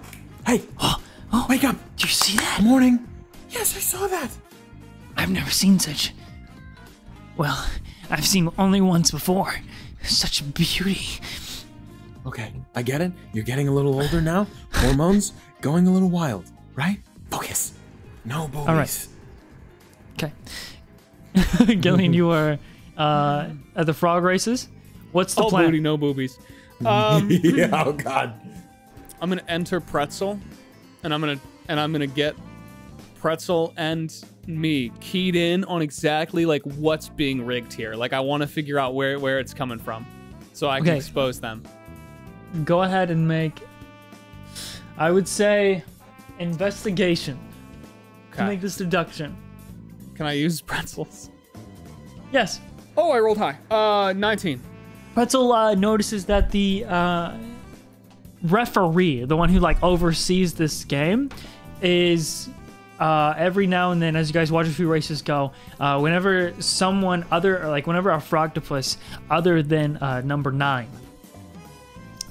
hey, Oh wake up! Do you see that? Morning. Yes, I saw that. I've never seen such. Well, I've seen only once before. Such beauty. Okay, I get it. You're getting a little older now. Hormones going a little wild, right? Focus. No boobies. All right. Okay. Gillion, you are uh, at the frog races. What's the All plan? booty, no boobies. Um, yeah. Oh God. I'm gonna enter Pretzel, and I'm gonna and I'm gonna get Pretzel and me keyed in on exactly like what's being rigged here. Like I want to figure out where where it's coming from, so I can expose them. Go ahead and make. I would say, investigation to make this deduction. Can I use pretzels? Yes. Oh, I rolled high. Uh, 19. Pretzel uh, notices that the uh, referee, the one who like oversees this game, is uh, every now and then, as you guys watch a few races go, uh, whenever someone other, or like whenever a frogtopus other than uh, number nine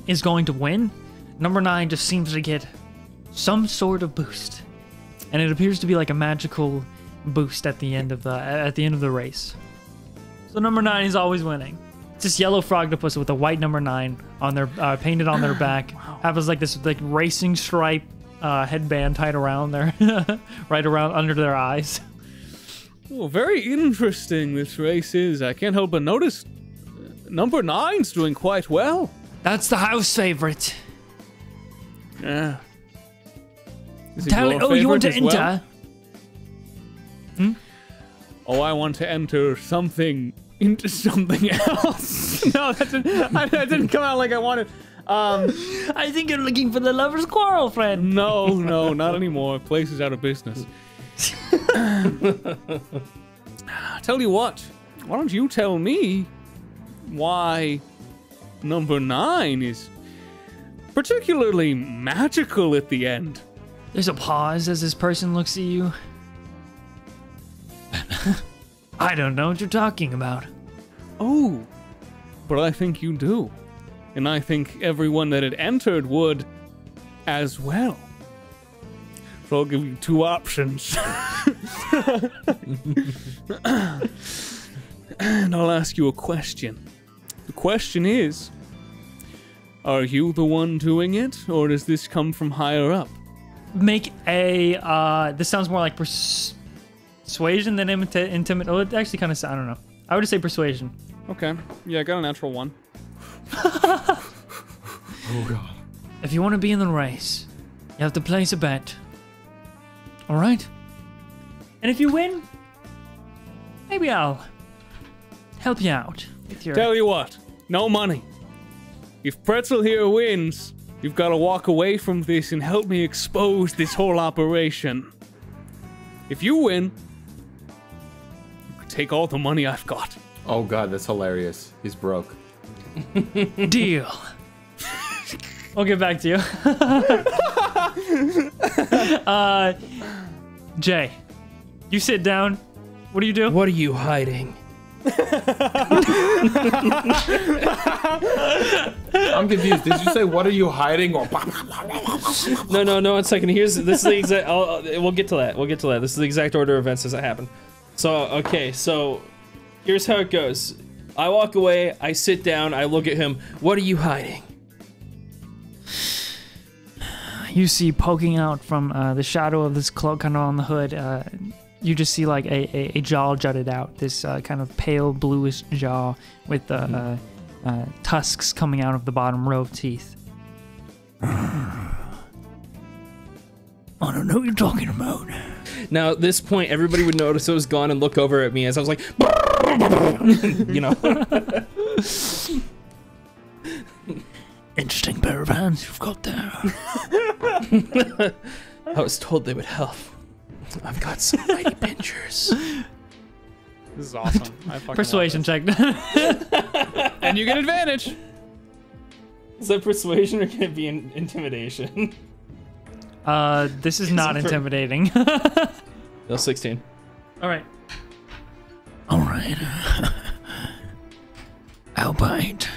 is going to win, number nine just seems to get some sort of boost, and it appears to be like a magical boost at the end of the at the end of the race. So number nine is always winning. It's this yellow frogtopus with a white number nine on their uh, painted on their back. Has like this like racing stripe uh, headband tied around their right around under their eyes. Oh, very interesting this race is. I can't help but notice uh, number nine's doing quite well. That's the house favorite. Yeah. Is Tell oh, you want to enter? well? Oh, I want to enter something into something else. no, that didn't, I, that didn't come out like I wanted. Um, I think you're looking for the lover's quarrel, friend. no, no, not anymore. Place is out of business. tell you what, why don't you tell me why number nine is particularly magical at the end? There's a pause as this person looks at you. I don't know what you're talking about. Oh, but I think you do. And I think everyone that had entered would as well. So I'll give you two options. and I'll ask you a question. The question is Are you the one doing it, or does this come from higher up? Make a. Uh, this sounds more like pers- persuasion than imita- intimidate. Oh, it actually kind of. I don't know. I would just say persuasion. Okay. Yeah, I got a natural one. Oh god. If you want to be in the race, you have to place a bet. All right. And if you win, maybe I'll help you out with your. Tell you what, no money. If Pretzel here wins, you've got to walk away from this and help me expose this whole operation. If you win, you can take all the money I've got. Oh god, that's hilarious. He's broke. Deal. I'll get back to you. uh, Jay, you sit down. What do you do? What are you hiding? I'm confused. Did you say what are you hiding or No, no, no. One second. Here's this is the exact. I'll, I'll- we'll get to that. We'll get to that. This is the exact order of events as it happened. So okay, so here's how it goes. I walk away. I sit down. I look at him. What are you hiding? you see poking out from uh, the shadow of this cloak kind of on the hood uh, you just see like a, a, a jaw jutted out this uh, kind of pale bluish jaw with uh, uh, uh, tusks coming out of the bottom row of teeth i don't know what you're talking about Now at this point, everybody would notice it was gone and look over at me as I was like, you know. interesting pair of hands you've got there I was told they would help. I've got some mighty pinchers. This is awesome. I fucking love persuasion check this. And you get advantage. Is that persuasion or can it be in- intimidation? Uh, this is not intimidating No, 16. all right all right albeit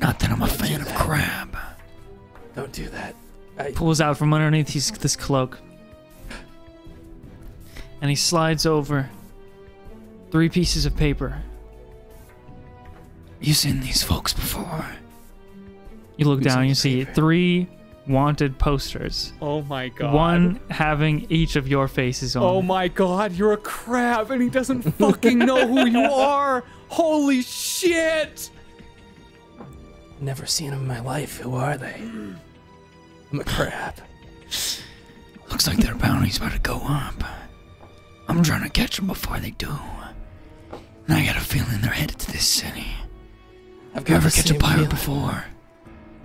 not that i'm a fan of crab Don't do that. I, pulls out from underneath his, this cloak. And he slides over three pieces of paper. You seen these folks before? You look Who's down, you see paper? three wanted posters. Oh my god. One having each of your faces on. Oh my god, you're a crab and he doesn't fucking know who you are. Holy shit. never seen him in my life. Who are they? I'm a crab. Looks like their bounty's about to go up. I'm trying to catch them before they do. And I got a feeling they're headed to this city. I've You got ever catch a pirate feeling. before?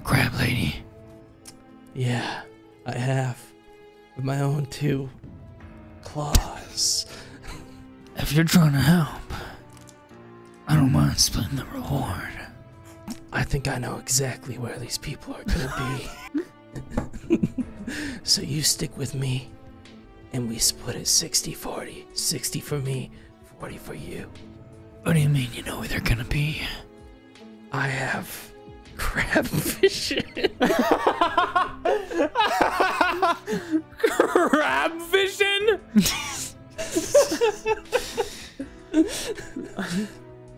Crab lady. Yeah, I have. With my own two claws. If you're trying to help, I don't mind splitting the reward. I think I know exactly where these people are gonna be. so you stick with me, and we split it 60 40. 60 for me, 40 for you. What do you mean you know where they're gonna be? I have crab vision. Crab vision?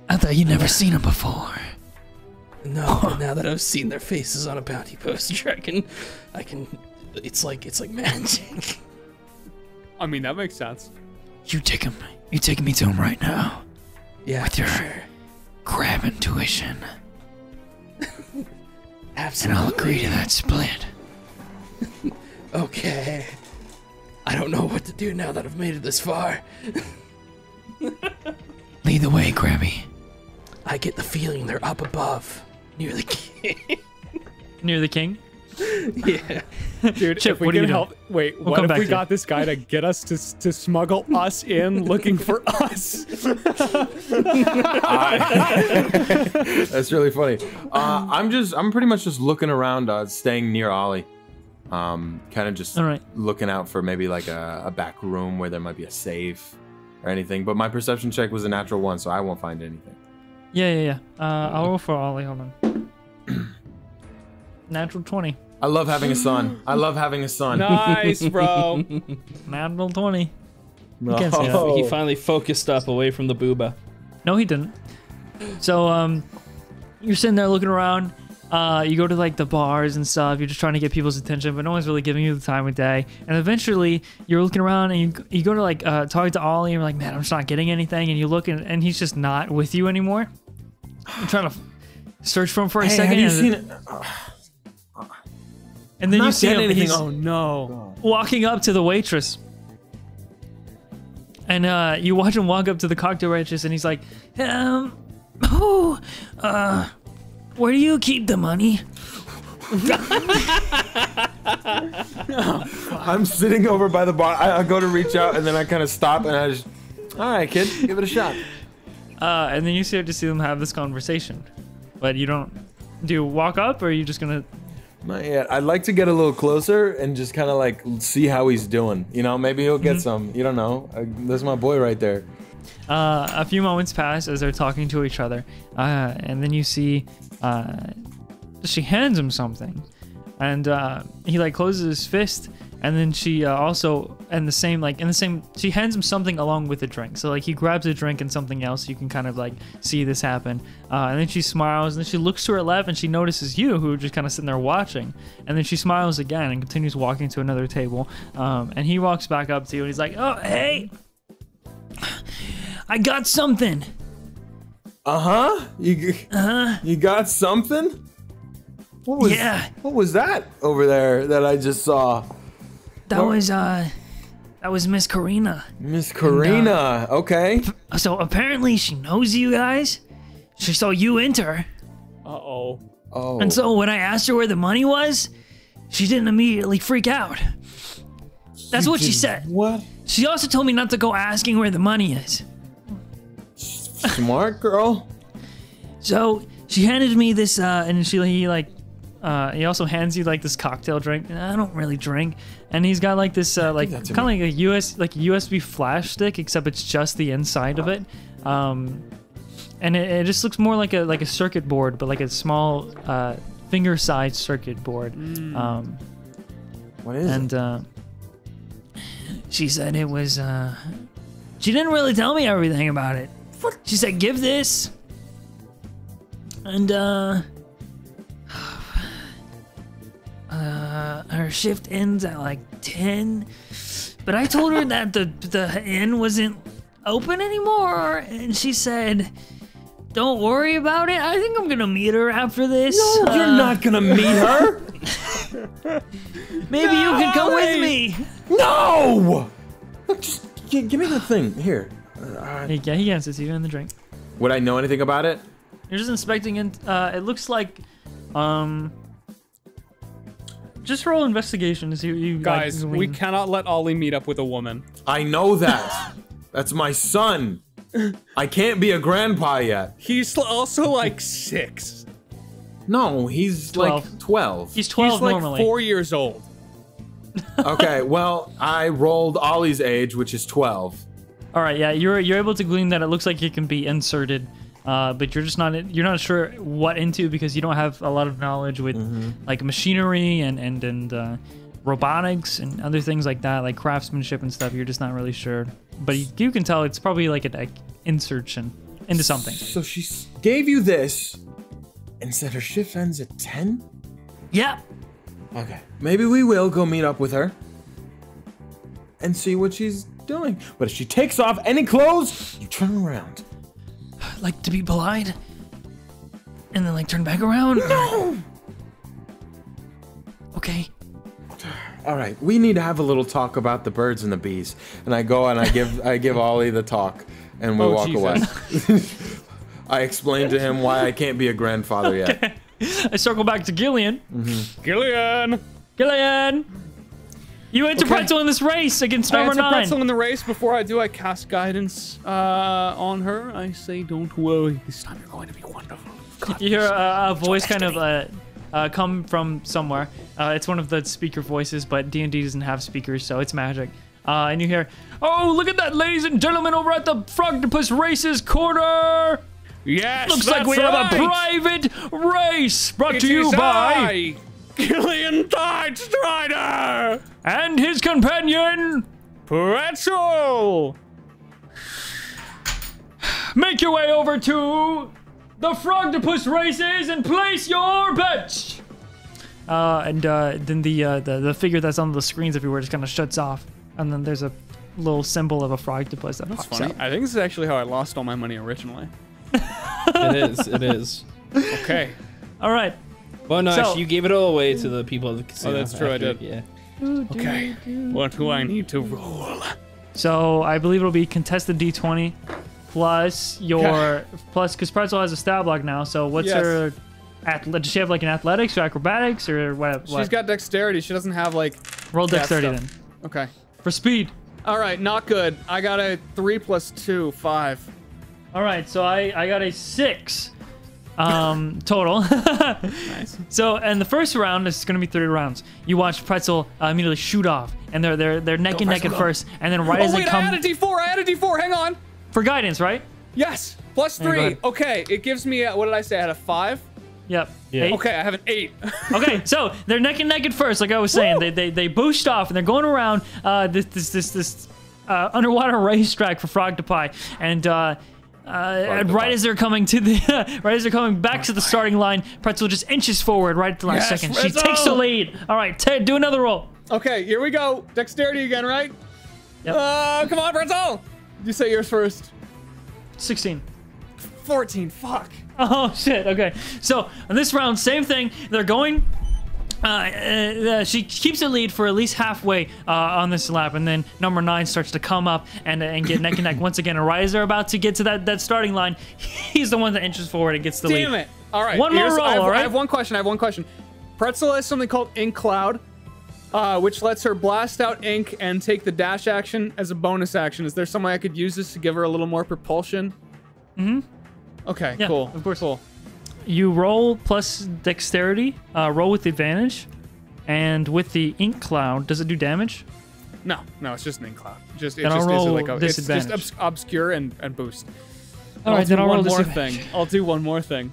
I thought you'd never seen them before. no, but now that I've seen their faces on a bounty poster, I can, I can. It's like it's like magic. I mean, that makes sense. You take him. You taking me to him right now. Yeah, With your- sure. Crab intuition, and Absolutely. I'll agree to that split. Okay. I don't know what to do now that I've made it this far. Lead the way, Krabby. I get the feeling they're up above, near the king. Near the king. yeah. Dude, Chip, if we what are you can doing? help. Wait, We'll what if we to got this guy to get us to to smuggle us in, looking for us? That's really funny. Uh, I'm just, I'm pretty much just looking around, uh, staying near Ollie. Um, kind of just All right. looking out for maybe like a, a back room where there might be a safe or anything. But my perception check was a natural one, so I won't find anything. Yeah, yeah, yeah. Uh, I'll roll for Ollie. Hold on. Natural twenty. I love having a son. I love having a son. nice, bro. Natural twenty. No. can't say that. He finally focused up away from the booba. No, he didn't. So, um, you're sitting there looking around. Uh, you go to like the bars and stuff. You're just trying to get people's attention, but no one's really giving you the time of day. And eventually, you're looking around and you you go to like uh, talk to Ollie. And you're like, man, I'm just not getting anything. And you look and, and he's just not with you anymore. I'm trying to search for him for a Hey, second. have you and, seen it? And then you see him. anything. he's- oh no. walking up to the waitress. And uh, you watch him walk up to the cocktail waitress, and he's like, um, oh, uh, where do you keep the money? I'm sitting over by the bar. I, I go to reach out, and then I kind of stop, and I just, all right, kid, give it a shot. Uh, and then you start to see them have this conversation. But you don't. Do you walk up, or are you just gonna. Not yet. I'd like to get a little closer and just kind of like see how he's doing. You know, maybe he'll get some. You don't know. Uh, that's my boy right there. Uh, a few moments pass as they're talking to each other, uh, and then you see uh, she hands him something, and uh, he like closes his fist, and then she uh, also and the same like in the same she hands him something along with the drink. So like he grabs a drink and something else. You can kind of like see this happen, uh, and then she smiles, and then she looks to her left, and she notices you who are just kind of sitting there watching, and then she smiles again and continues walking to another table, um, and he walks back up to you, and he's like, "Oh hey." I got something. Uh huh. You Uh-huh. you got something? What was Yeah. What was that over there that I just saw? That was uh that was Miss Karina. Miss Karina. Okay. So apparently she knows you guys. She saw you enter. Uh oh. Oh. And so when I asked her where the money was, she didn't immediately freak out. That's what she said. What? She also told me not to go asking where the money is. Smart girl. So she handed me this uh and she he like uh, he also hands you like this cocktail drink. I don't really drink, and he's got like this uh, like kind of like a US like USB flash stick, except it's just the inside of it. Um, and it, it just looks more like a like a circuit board, but like a small uh, finger-sized circuit board. Um, What is and it? uh, she said it was. Uh, she didn't really tell me everything about it. She said, "Give this," and uh, uh, her shift ends at like ten. But I told her that the the inn wasn't open anymore, and she said, "Don't worry about it. I think I'm gonna meet her after this. No, you're Uh, not gonna meet her. Maybe you can come with me." no. Look, just give me the thing here. Uh, He, yeah, he answers you in the drink. Would I know anything about it? You're just inspecting it. Uh, it looks like, um, just roll investigation to see what you Guys, like, we cannot let Ollie meet up with a woman. I know that. That's my son. I can't be a grandpa yet. He's also like six. No, he's Twelve. like 12. He's 12 He's like normally. four years old. okay, well, I rolled Ollie's age, which is 12. All right, yeah, you're you're able to glean that it looks like it can be inserted, uh, but you're just not you're not sure what into because you don't have a lot of knowledge with like machinery and and and uh, robotics and other things like that, like craftsmanship and stuff. You're just not really sure, but you, you can tell it's probably like an insertion into something. So she gave you this and said her shift ends at 10? Yeah, Okay. Maybe we will go meet up with her and see what she's doing. But if she takes off any clothes, you turn around. Like to be polite, and then like turn back around. No! Okay. All right, we need to have a little talk about the birds and the bees. And I go and I give I give Ollie the talk, and we Oh, walk Jesus. away. I explain to him why I can't be a grandfather yet. I circle back to Gillion. Mm-hmm. Gillion! Gillion, you enter Okay. pretzel in this race against I number enter nine. Pretzel in the race. Before I do, I cast guidance uh, on her. I say, "Don't worry. This time you're going to be wonderful." God, You hear a, a voice kind of uh, uh, come from somewhere. Uh, it's one of the speaker voices, but D and D doesn't have speakers, so it's magic. Uh, and you hear, "Oh, look at that, ladies and gentlemen, over at the Frogtopus Races corner. Yes, Looks like we have a private race brought It to you by I, Gillian Tide Strider, and his companion. Pretzel. Make your way over to the Frogtopus Races and place your bets." Uh, and uh, then the, uh, the the figure that's on the screens everywhere just kind of shuts off, and then there's a little symbol of a frogtopus that That's pops funny. out. I think this is actually how I lost all my money originally. It is. It is. Okay. All right, Well, no, So- actually, you gave it all away to the people of the casino. Oh, that's true, I did. Yeah. Okay. What do I need to roll? so I believe it'll be contested D20 plus your plus because Pretzel has a stat block now. So what's Yes. her? Ath- does she have like an athletics or acrobatics or what? She's got dexterity. She doesn't have like. roll dexterity stuff. then Okay. for speed. All right. Not good. I got a three plus two, five. All right, so I I got a six um total. Nice. So, and the first round is going to be 30 rounds. You watch Pretzel uh, immediately shoot off, and they're they're they're neck and neck at first, and then right Oh as wait, they I had a D4. I had a D4. Hang on. for guidance, right? Yes. Plus Yeah, three. ahead. Okay. It gives me. A, what did I say? I had a five. Yep. Yeah. Eight. Okay. I have an eight. okay, so they're neck and neck at first, like I was saying. They, they they boost off and they're going around uh, this this this this uh, underwater racetrack for Frogtopi, and uh, uh, and right as they're coming to the right as they're coming back to the starting line, Pretzel just inches forward right at the last Yes, second. She takes the lead. All right, Ted, do another roll. okay. Here we go. Dexterity again, right? Yep. Uh, come on, Pretzel. You say yours first. 16. 14. Fuck. Oh shit. Okay. So in this round, same thing. They're going. Uh, uh, she keeps the lead for at least halfway uh, on this lap, and then number nine starts to come up and and get neck and neck once again. And right as they're about to get to that, that starting line, he's the one that inches forward and gets the Damn lead. it. All right. One more roll, I have, all right? I have one question. I have one question. Pretzel has something called Ink Cloud, uh, which lets her blast out ink and take the dash action as a bonus action. Is there some way I could use this to give her a little more propulsion? Mm-hmm. Okay, Yeah, cool. of course. Cool. You roll plus dexterity. Uh, roll with advantage, and with the ink cloud, does it do damage? No, no, it's just an ink cloud. Just it Then I'll just roll like a, it's just obs- obscure and, and boost. All right, I'll right, do then I'll one roll more thing. I'll do one more thing.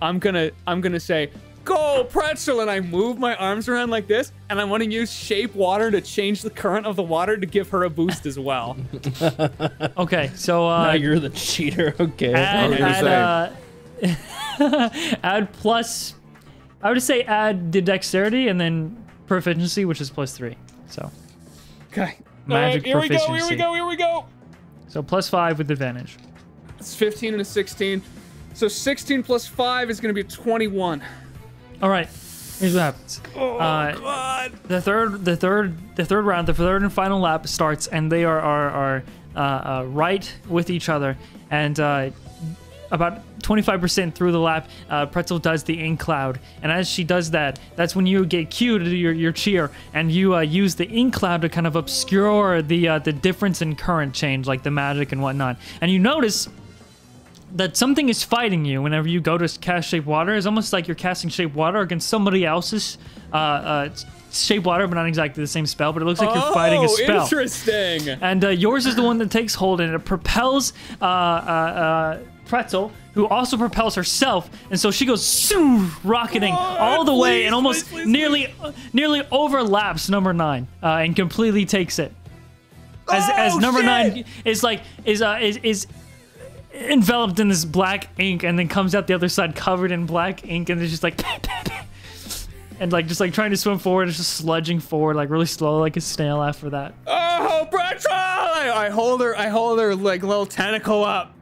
I'm gonna I'm gonna say go pretzel and I move my arms around like this and I want to use shape water to change the current of the water to give her a boost as well. Okay, so Now uh, you're the cheater. Okay. add, add, uh, add plus. I would say add the dexterity and then proficiency, which is plus three. So Okay. Magic here we go. Here we go. Here we go. so plus five with advantage. It's 15 and a 16. So 16 plus 5 is going to be 21. All right. Here's what happens. Oh Uh, god. The third, the third, the third round, the third and final lap starts, and they are are, are uh, uh, right with each other. And uh, about 25% through the lap, uh, Pretzel does the ink cloud, and as she does that, that's when you get cued to your, your cheer, and you uh, use the ink cloud to kind of obscure the uh, the difference in current change, like the magic and whatnot. And you notice that something is fighting you whenever you go to cast shape water. It's almost like you're casting shape water against somebody else's uh, uh, shape water, but not exactly the same spell. But it looks like you're fighting a Oh, spell. interesting. And uh, yours is the one that takes hold, and it propels uh, uh, uh, Pretzel, who also propels herself, and so she goes shoo, rocketing all the way, and almost please, please, nearly, uh, nearly overlaps number nine, uh, and completely takes it. As, as Oh, number shit! nine is like is uh is is enveloped in this black ink, and then comes out the other side covered in black ink, and it's just like. And like just like trying to swim forward, it's just sludging forward like really slow, like a snail after that. Oh, Bretzel! I, I hold her. I hold her like little tentacle up.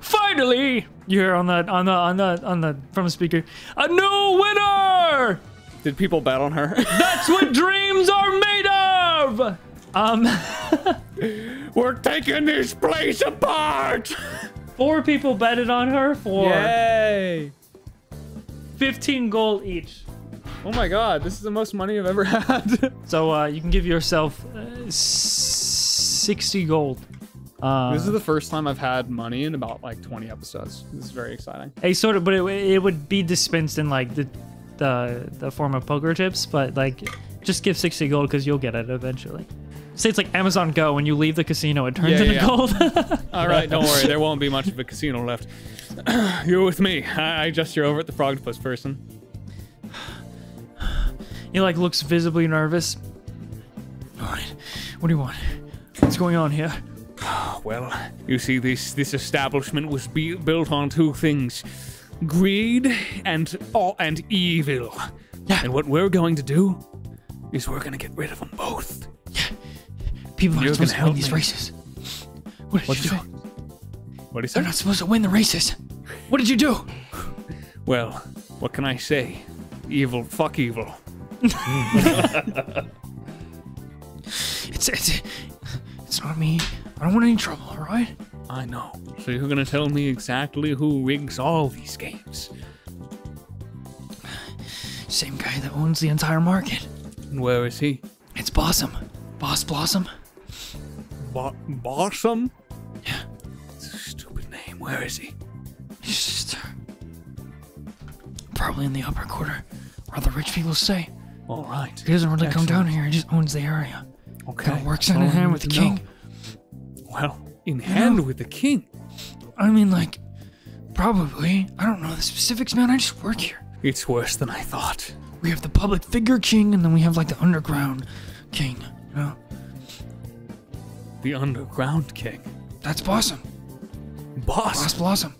Finally, you hear on the on the on the on the from the speaker, a new winner. Did people bet on her? That's what dreams are made of. Um, We're taking this place apart. four people betted on her for Yay! 15 gold each. Oh my god, this is the most money I've ever had. So uh, you can give yourself uh, 60 gold. Uh, this is the first time I've had money in about like 20 episodes. This is very exciting. a sort of, but it, it would be dispensed in like the the the form of poker chips. But like, just give 60 gold because you'll get it eventually. Say it's like Amazon Go. When you leave the casino, it turns Yeah, into yeah, gold. All right, don't worry. There won't be much of a casino left. You're with me. I, I just you're over at the Frogtopus person. He like looks visibly nervous. All right, what do you want? What's going on here? Well, you see, this this establishment was be- built on two things: greed and all and evil. Yeah. And what we're going to do is we're going to get rid of them both. Yeah. People aren't supposed to win help these races. What did What'd you say? What do you They're not supposed to win the races. What did you do? Well, what can I say? Evil, fuck evil. It's it's it's not me. I don't want any trouble. All right. I know. So you're going to tell me exactly who rigs all these games? Same guy that owns the entire market. And where is he? It's Blossom. Boss Blossom. Bo- Bossum? Yeah. It's a stupid name. Where is he? He's just uh, probably in the upper quarter, where the rich people stay. All right. He doesn't really come down here. He just owns the area. Okay. Kind of works hand in hand with the king. know. Well, in hand with the king. I mean, like, probably. I don't know the specifics, man. I just work here. It's worse than I thought. We have the public figure king, and then we have like the underground king. You know, The underground king. that's Blossom. Boss. Boss Blossom.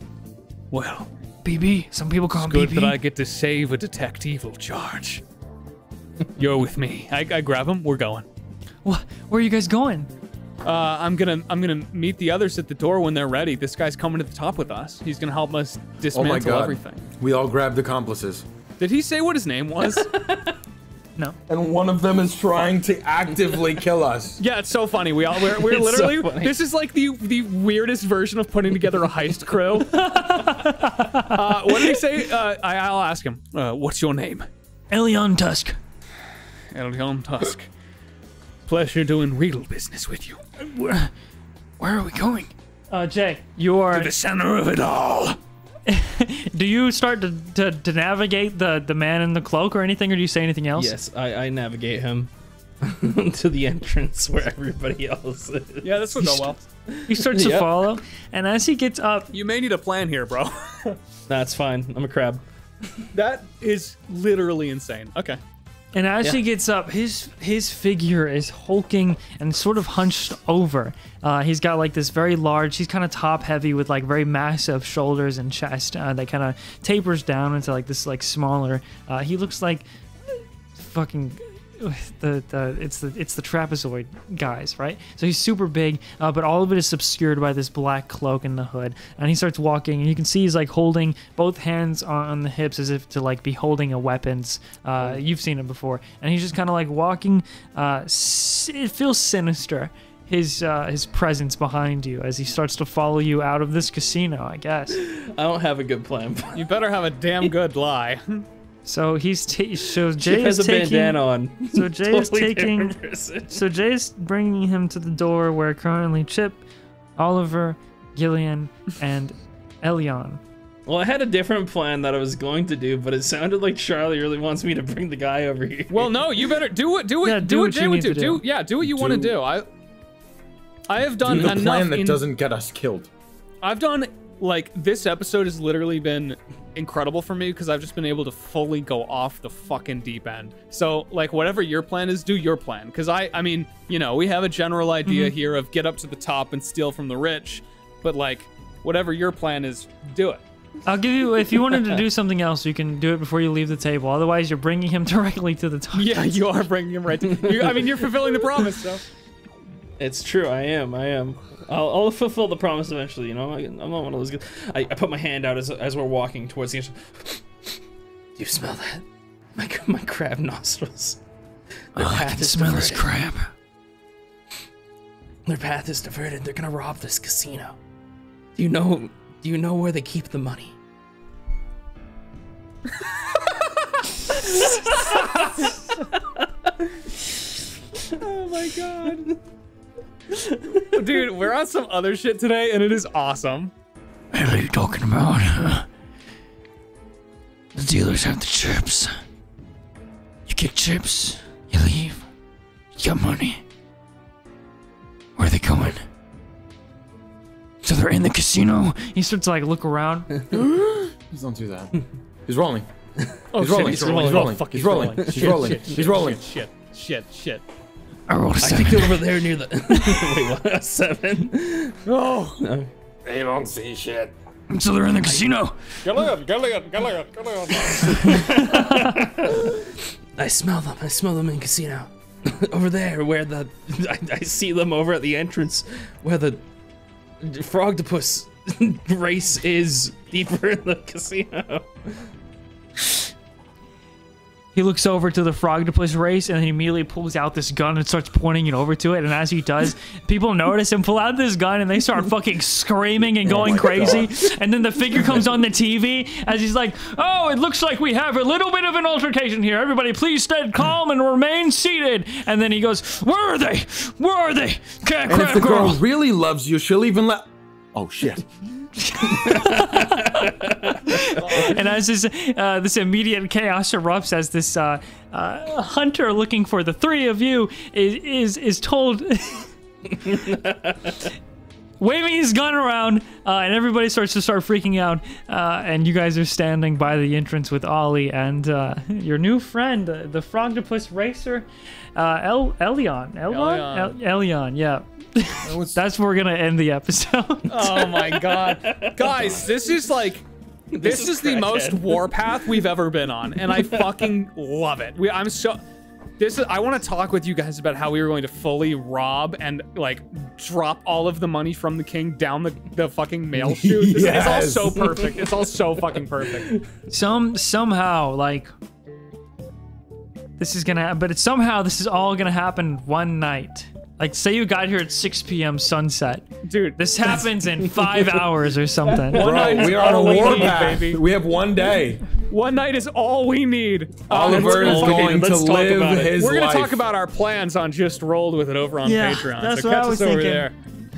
Well, BB. Some people call him good BB. that I get to save a detect evil charge. You're with me. I, I grab him. We're going. What? Where are you guys going? Uh, I'm gonna I'm gonna meet the others at the door when they're ready. This guy's coming to the top with us. He's gonna help us Oh dismantle my god. everything. We all grabbed accomplices. Did he say what his name was? No. And one of them is trying to actively kill us. yeah, it's so funny. We all we're, we're It's so literally this is like the the weirdest version of putting together a heist crew. uh, what did he say? Uh, I, I'll ask him. Uh, what's your name? Elion Tusk. Elyon Tusk. Pleasure doing real business with you. Where, where are we going? Uh, Jay, you are. The center of it all. Do you start to, to, to navigate the, the man in the cloak or anything, or do you say anything else? Yes, I, I navigate him to the entrance where everybody else is. Yeah, this will go well. He starts to Yep. follow, and as he gets up, You may need a plan here, bro. That's fine. I'm a crab. that is literally insane. Okay. And as Yeah. he gets up, his his figure is hulking and sort of hunched over. Uh, he's got like this very large. He's kind of top heavy with like very massive shoulders and chest uh, that kind of tapers down into like this like smaller. Uh, he looks like fucking the, the it's the it's the trapezoid guys, right? So he's super big, uh, but all of it is obscured by this black cloak and the hood. And he starts walking, and you can see he's like holding both hands on, on the hips as if to like be holding a weapons. Uh, you've seen it before, and he's just kind of like walking. Uh, it feels sinister. His uh, his presence behind you as he starts to follow you out of this casino, I guess. I don't have a good plan. You better have a damn good lie. So he's ta- so Jay Jay has is a taking. bandana on. So Jay is taking different person. So Jay's bringing him to the door where currently Chip, Oliver, Gillion, and Elion. Well, I had a different plan that I was going to do, but it sounded like Charlie really wants me to bring the guy over here. Well, no, you better do it. Do it. Yeah, do, do what what Jay would do. do. do. Yeah, do what you want to Do- do. I I have done Do the enough. plan that in- doesn't get us killed. I've done like this episode has literally been incredible for me because I've just been able to fully go off the fucking deep end. So like whatever your plan is, do your plan because I I mean you know we have a general idea mm-hmm. here of get up to the top and steal from the rich, but like whatever your plan is, do it. I'll give you if you wanted to do something else, you can do it before you leave the table. Otherwise, you're bringing him directly to the top. Yeah, you are bringing him right. To, you, I mean you're fulfilling the promise. So It's true. I am. I am. I'll, I'll fulfill the promise eventually. You know, I, I'm not one of those. Guys. I, I put my hand out as, as we're walking towards the. entrance. Do you smell that? My my crab nostrils. Their path is diverted. crab. Their path is diverted. They're gonna rob this casino. Do you know? Do you know where they keep the money? oh my god. Dude, we're on some other shit today, and it is awesome. What are you talking about? The dealers have the chips. You get chips, you leave, you got money. Where are they going? So they're in the casino. He starts to like look around. Please don't do that. He's rolling. Oh, He's rolling. shit, He's rolling. He's rolling. Fuck, He's rolling. He's rolling. shit, He's rolling. Shit, shit, shit, shit. I rolled a I seven. think over there near the. Wait, what? A seven? Oh, No. They don't see shit. So they're in the casino. Gillion, Gillion, Gillion, Gillion. I smell them. I smell them in casino. over there, where the I, I see them over at the entrance, where the frogtopus race is deeper in the casino. He looks over to the frog to place race and then he immediately pulls out this gun and starts pointing it over to it. And as he does, people notice him pull out this gun and they start fucking screaming and oh going my crazy. And then the figure comes on the TV as he's like, "Oh, it looks like we have a little bit of an altercation here. Everybody, please stay calm and remain seated." And then he goes, "Where are they? Where are they? Cat And if the girl girl." really loves you, she'll even let. Oh shit. And as this uh, this immediate chaos erupts, as this uh, uh, hunter looking for the three of you is is is told. Waving his gun around, uh, and everybody starts to start freaking out. Uh, and you guys are standing by the entrance with Ollie and uh, your new friend, uh, the Frogtopus Racer, uh, El Elion. Elion? El- Elion, yeah. That's where we're gonna end the episode. Oh my god. Guys, this is like this, is is, the most warpath we've ever been on, and I fucking love it. We, I'm so this is I want to talk with you guys about how we were going to fully rob and like drop all of the money from the king down the, the fucking mail chute. This- It's all so perfect. It's all so fucking perfect. some somehow like this is gonna but it's somehow this is all gonna happen one night like say you got here at 6 p.m sunset Dude, this happens in five hours or something One Bro, is we are on a all we war need, path. baby. We have one day. one night is all we need. Oliver Uh, is going to let's live about it. his We're gonna talk about our plans on Just Rolled with it over on yeah Patreon. that's so what catch i was us over thinking there.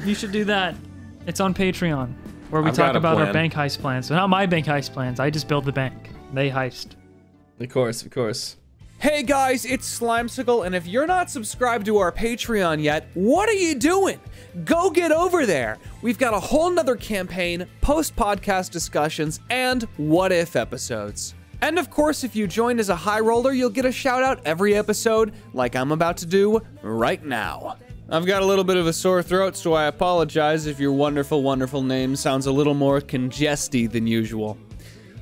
you should do that it's on patreon where we I've talk got a about our bank heist plans so not my bank heist plans i just build the bank they heist Of course, of course. Hey guys, it's Slimecicle, and if you're not subscribed to our Patreon yet, what are you doing? Go get over there. We've got a whole nother campaign, post podcast discussions, and what if episodes. And of course, if you join as a high roller, you'll get a shout out every episode, like I'm about to do right now. I've got a little bit of a sore throat, so I apologize if your wonderful, wonderful name sounds a little more congesty than usual.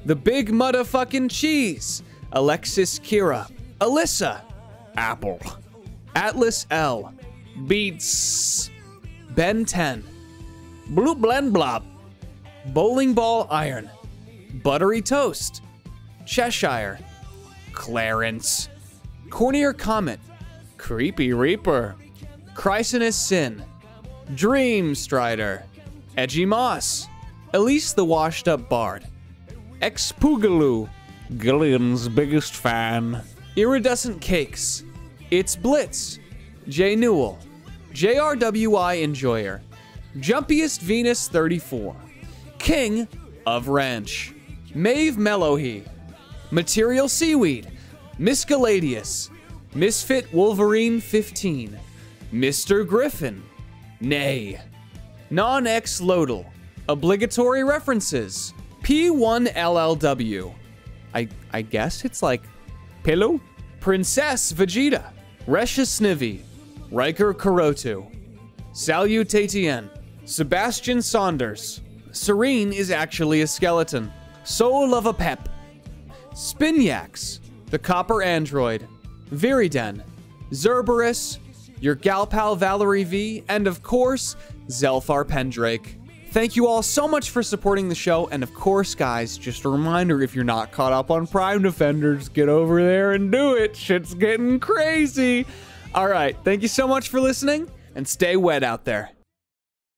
The Big Motherfucking Cheese, Alexis Kira, Alyssa, Apple, Atlas L, Beats, Ben 10, Blue Blend Blob, Bowling Ball Iron, Buttery Toast, Cheshire, Clarence, Cornier Comet, Creepy Reaper, Chrysinus Sin, Dream Strider, Edgy Moss, Elise the Washed Up Bard, Expoogaloo, Gillion's biggest fan, Iridescent Cakes, It's Blitz, J Newell, JRWI Enjoyer, Jumpiest Venus 34, King of Ranch, Maeve Melohe, Material Seaweed, Miscaladius, Misfit Wolverine 15, Mr. Griffin, Nay, Non X Lodal, Obligatory References, P1LLW. I, I guess it's like Pillow? Princess Vegeta, Resha Snivy, Riker Kurotu, Salutatien, Sebastian Saunders, Serene is actually a skeleton, Soul of a Pep, Spinyax, the Copper Android, Viriden, Zerberus, your gal pal Valerie V, and of course, Zelfar Pendrake. Thank you all so much for supporting the show, and of course, guys, just a reminder if you're not caught up on Prime Defenders, get over there and do it. Shit's getting crazy. All right, thank you so much for listening, and stay wet out there.